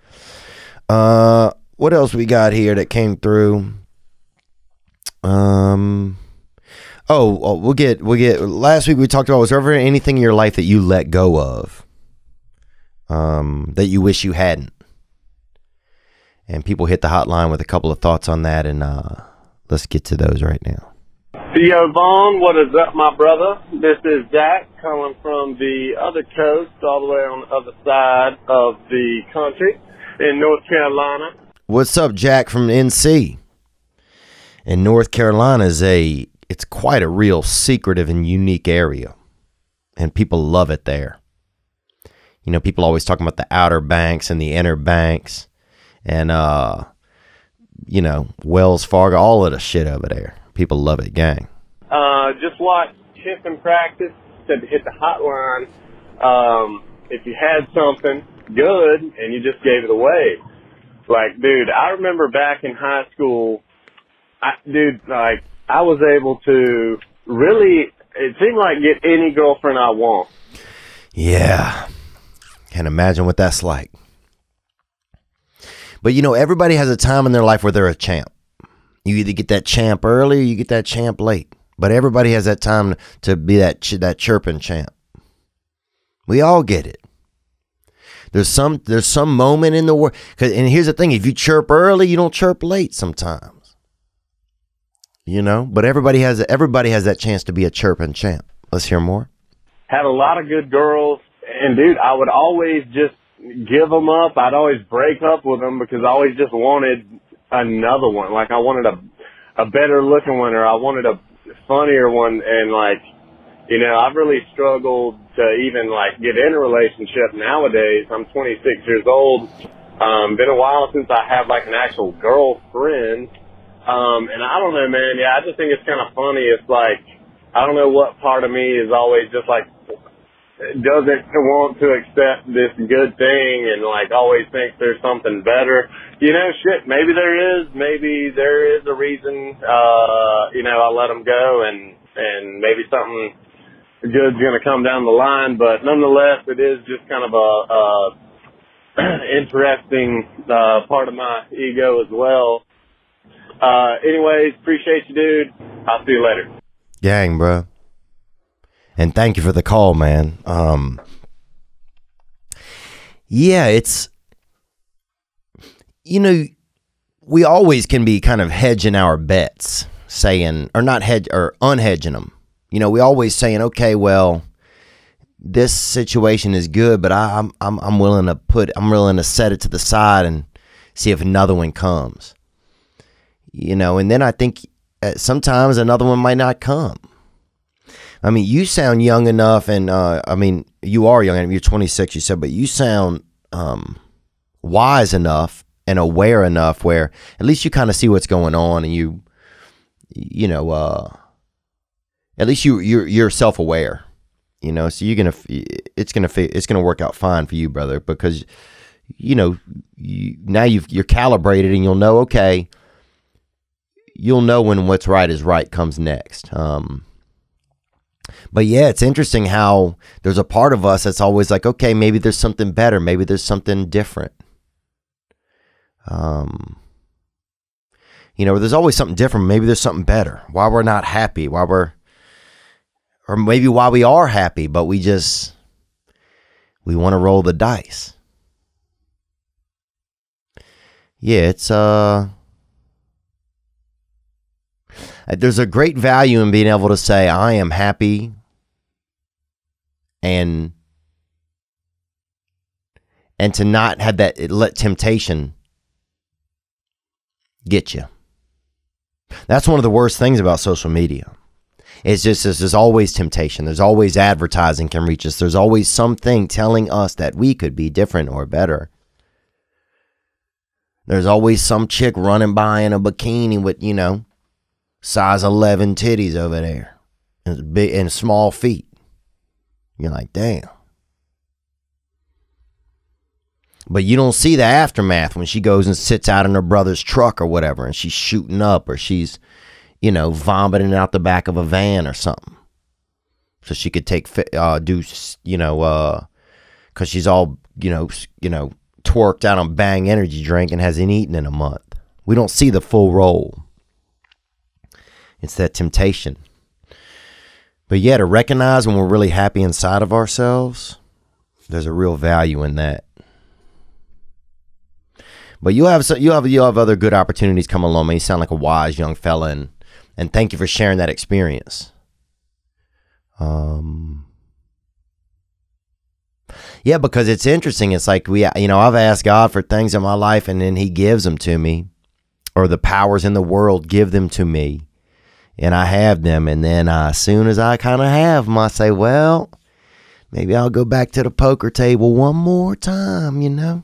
Uh, what else we got here that came through? Um, oh, oh, we'll get we'll get. Last week we talked about was there ever anything in your life that you let go of, um, that you wish you hadn't, and people hit the hotline with a couple of thoughts on that, and uh, let's get to those right now. Theo Von, what is up, my brother? This is Jack calling from the other coast, all the way on the other side of the country in North Carolina. What's up, Jack from NC? And North Carolina is a it's quite a real secretive and unique area. And people love it there. You know, people always talking about the outer banks and the inner banks and uh you know, Wells Fargo, all of the shit over there. People love it, gang. Uh, just watch Tiffin practice. Said to hit the hotline. Um, if you had something good and you just gave it away. Like, dude, I remember back in high school, I, dude, like, I was able to really, it seemed like get any girlfriend I want. Yeah. Can't imagine what that's like. But you know, everybody has a time in their life where they're a champ. You either get that champ early or you get that champ late. But everybody has that time to be that ch- that chirping champ. We all get it. There's some there's some moment in the world. And here's the thing: if you chirp early, you don't chirp late. Sometimes, you know. But everybody has everybody has that chance to be a chirping champ. Let's hear more. Had a lot of good girls, and dude, I would always just give them up. I'd always break up with them because I always just wanted another one. Like I wanted a a better looking one, or I wanted a funnier one, and like you know, I've really struggled to even like get in a relationship nowadays. I'm 26 years old. Um, been a while since I have like an actual girlfriend. Um, and I don't know, man. Yeah, I just think it's kind of funny. It's like, I don't know what part of me is always just like, doesn't want to accept this good thing and like always thinks there's something better. You know, shit, maybe there is, maybe there is a reason, uh, you know, I let them go and, and maybe something good's going to come down the line, but nonetheless, it is just kind of a, a [clears throat] interesting uh, part of my ego as well. Uh, anyways, appreciate you, dude. I'll see you later. Gang, bro. And thank you for the call, man. Um, yeah, it's you know, we always can be kind of hedging our bets, saying or not hedge or unhedging them you know, we always saying, okay, well, this situation is good, but I, am I'm I'm willing to put I'm willing to set it to the side and see if another one comes. You know, and then I think uh, sometimes another one might not come. I mean, you sound young enough, and uh, I mean, you are young. You're 26, you said, but you sound um, wise enough and aware enough where at least you kind of see what's going on, and you, you know, uh, at least you you're you're self aware, you know. So you're gonna it's gonna it's gonna work out fine for you, brother, because you know you, now you've you're calibrated and you'll know okay. You'll know when what's right is right comes next. Um, but yeah, it's interesting how there's a part of us that's always like, okay, maybe there's something better, maybe there's something different. Um, you know, there's always something different. Maybe there's something better. Why we're not happy, why we're or maybe why we are happy, but we just we want to roll the dice. Yeah, it's uh there's a great value in being able to say I am happy and and to not have that let temptation get you. That's one of the worst things about social media. It's just there's always temptation. There's always advertising can reach us. There's always something telling us that we could be different or better. There's always some chick running by in a bikini with, you know, size 11 titties over there and and small feet. You're like, damn. But you don't see the aftermath when she goes and sits out in her brother's truck or whatever and she's shooting up or she's you know, vomiting out the back of a van or something. So she could take, uh, do, you know, uh, cause she's all, you know, you know, twerked out on bang energy drink and hasn't eaten in a month. We don't see the full role. It's that temptation. But yeah, to recognize when we're really happy inside of ourselves, there's a real value in that. But you have you have you have other good opportunities come along. Man, you sound like a wise young fella, and and thank you for sharing that experience. Um, yeah, because it's interesting. It's like we, you know, I've asked God for things in my life, and then He gives them to me, or the powers in the world give them to me, and I have them. And then uh, as soon as I kind of have them, I say, well, maybe I'll go back to the poker table one more time. You know.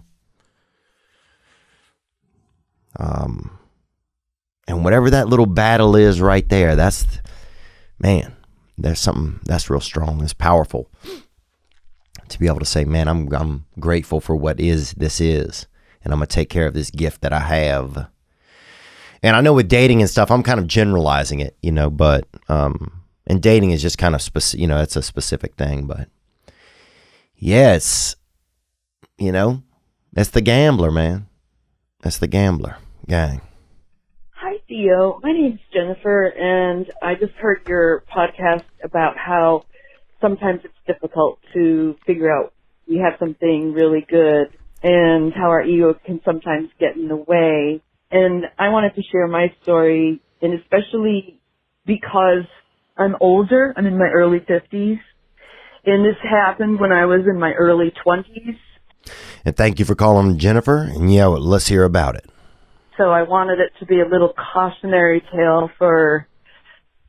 Um, And whatever that little battle is right there, that's man, there's something that's real strong, it's powerful to be able to say, man, I'm I'm grateful for what is this is, and I'm gonna take care of this gift that I have. And I know with dating and stuff, I'm kind of generalizing it, you know, but um, and dating is just kind of specific, you know, it's a specific thing, but yeah, you know, that's the gambler, man. That's the gambler gang. Hi, Theo. My name's Jennifer, and I just heard your podcast about how sometimes it's difficult to figure out we have something really good and how our ego can sometimes get in the way. And I wanted to share my story, and especially because I'm older, I'm in my early 50s, and this happened when I was in my early 20s. And thank you for calling Jennifer. And yeah, well, let's hear about it. So I wanted it to be a little cautionary tale for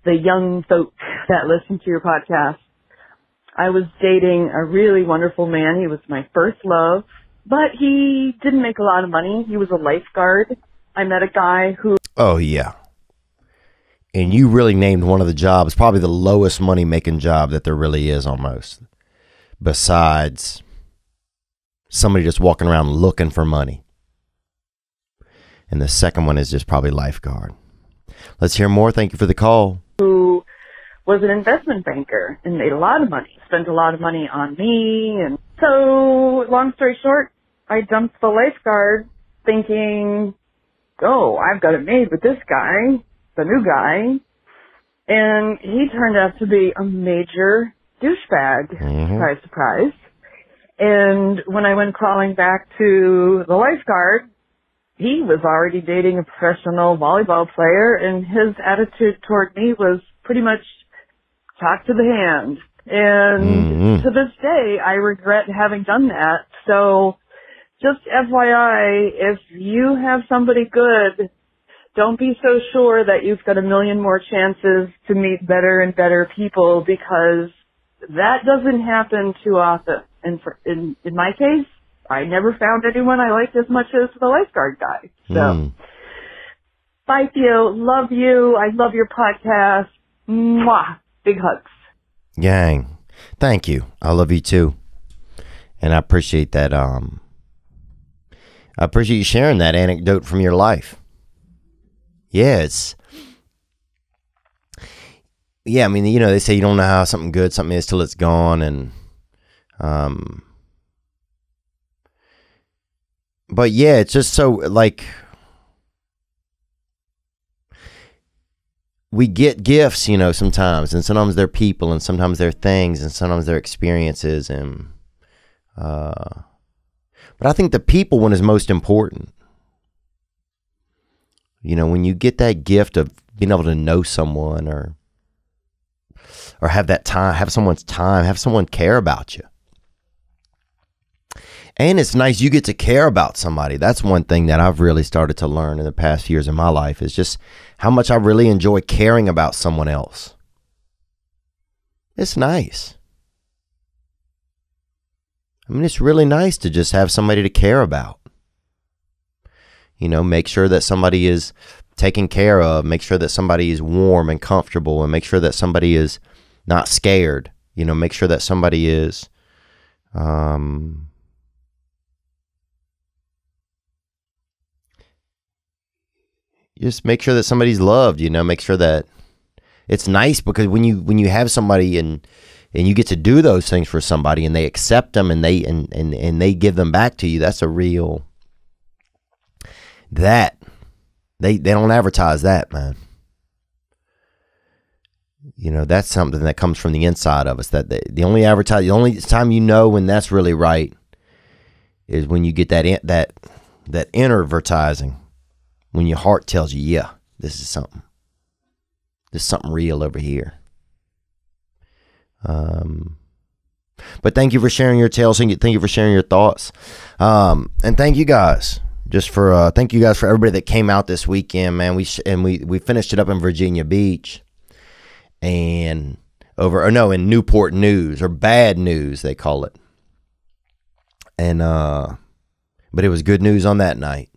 the young folk that listen to your podcast. I was dating a really wonderful man. He was my first love, but he didn't make a lot of money. He was a lifeguard. I met a guy who Oh yeah. And you really named one of the jobs, probably the lowest money making job that there really is almost. Besides somebody just walking around looking for money. And the second one is just probably lifeguard. Let's hear more. Thank you for the call. who was an investment banker and made a lot of money, spent a lot of money on me. And so, long story short, I dumped the lifeguard thinking, oh, I've got it made with this guy, the new guy. And he turned out to be a major douchebag. Mhm. Surprise, surprise. And when I went crawling back to the lifeguard, he was already dating a professional volleyball player and his attitude toward me was pretty much talk to the hand. And Mhm. to this day, I regret having done that. So just FYI, if you have somebody good, don't be so sure that you've got a million more chances to meet better and better people because that doesn't happen too often. And for, in, in my case, I never found anyone I liked as much as the lifeguard guy. So, Mm. bye Theo. Love you. I love your podcast. Mwah. Big hugs. Gang. Thank you. I love you too. And I appreciate that um I appreciate you sharing that anecdote from your life. Yes. Yeah, I mean, you know, they say you don't know how something good something is till it's gone and um but yeah, it's just so like we get gifts, you know, sometimes, and sometimes they're people, and sometimes they're things, and sometimes they're experiences, and uh, but I think the people one is most important. You know, when you get that gift of being able to know someone, or or have that time, have someone's time, have someone care about you. And it's nice you get to care about somebody. That's one thing that I've really started to learn in the past years of my life is just how much I really enjoy caring about someone else. It's nice. I mean, it's really nice to just have somebody to care about. You know, make sure that somebody is taken care of, make sure that somebody is warm and comfortable, and make sure that somebody is not scared. You know, make sure that somebody is, um, just make sure that somebody's loved you know make sure that it's nice because when you when you have somebody and and you get to do those things for somebody and they accept them and they and and, and they give them back to you that's a real that they they don't advertise that man you know that's something that comes from the inside of us that the, the only advertise the only time you know when that's really right is when you get that in, that that inner advertising when your heart tells you, yeah, this is something. There's something real over here. Um, but thank you for sharing your tales. Thank you, thank you for sharing your thoughts. Um, and thank you guys just for uh, thank you guys for everybody that came out this weekend, man. We and we we finished it up in Virginia Beach, and over or no in Newport News or Bad News they call it. And uh, but it was good news on that night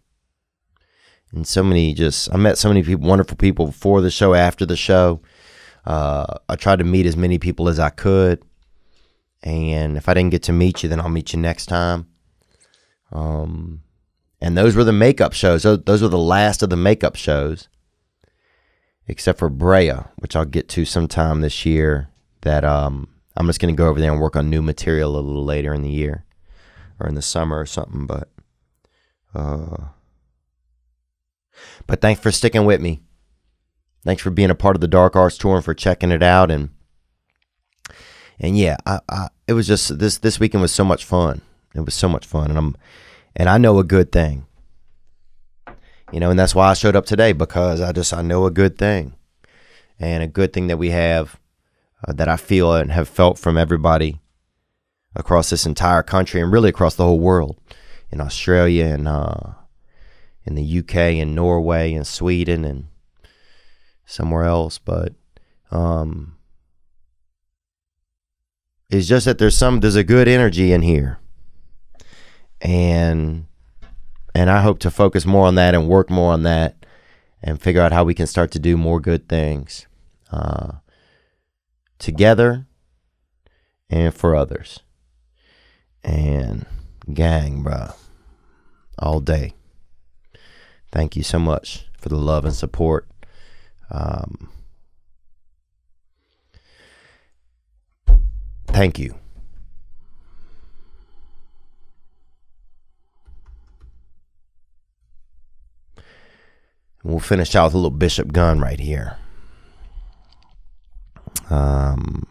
and so many just I met so many people, wonderful people before the show, after the show. Uh, I tried to meet as many people as I could, and if I didn't get to meet you, then I'll meet you next time. Um, and those were the makeup shows. Those, were the last of the makeup shows, except for Brea, which I'll get to sometime this year. That um, I'm just going to go over there and work on new material a little later in the year or in the summer or something. But, uh, but thanks for sticking with me. Thanks for being a part of the Dark Arts tour and for checking it out. And and yeah, I, I it was just this this weekend was so much fun. It was so much fun, and I'm and I know a good thing. You know, and that's why I showed up today because I just I know a good thing, and a good thing that we have uh, that I feel and have felt from everybody across this entire country and really across the whole world, in Australia and uh, in the UK and Norway and Sweden and somewhere else, but um, it's just that there's some there's a good energy in here, and and I hope to focus more on that and work more on that and figure out how we can start to do more good things uh, together and for others. And gang, bro, all day. Thank you so much for the love and support. Um, thank you. We'll finish out with a little Bishop Gunn right here. Um,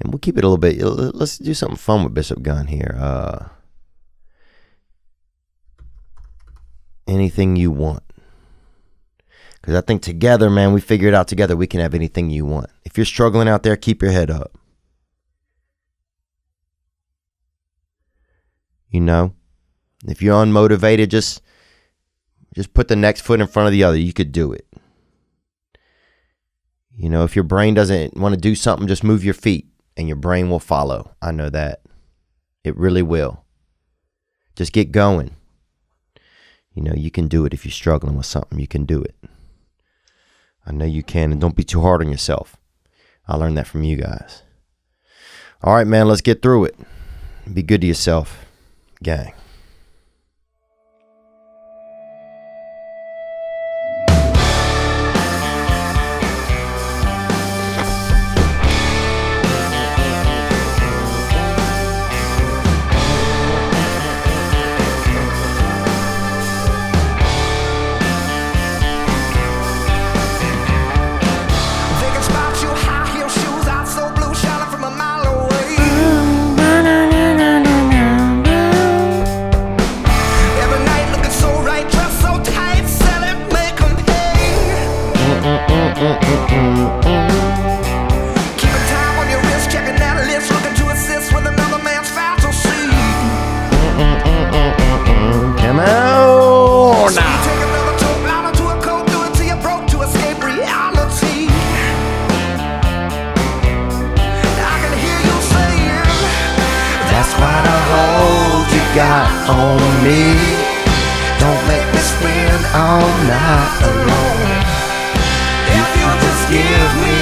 and we'll keep it a little bit. Let's do something fun with Bishop Gunn here. Uh, anything you want. Because I think together, man, we figure it out together. We can have anything you want. If you're struggling out there, keep your head up. You know, if you're unmotivated, just just put the next foot in front of the other. You could do it. You know, if your brain doesn't want to do something, just move your feet and your brain will follow. I know that. It really will. Just get going. You know, you can do it if you're struggling with something. You can do it. I know you can, and don't be too hard on yourself. I learned that from you guys. All right, man, let's get through it. Be good to yourself, gang. On me. Don't make me spend all night alone. If you just give me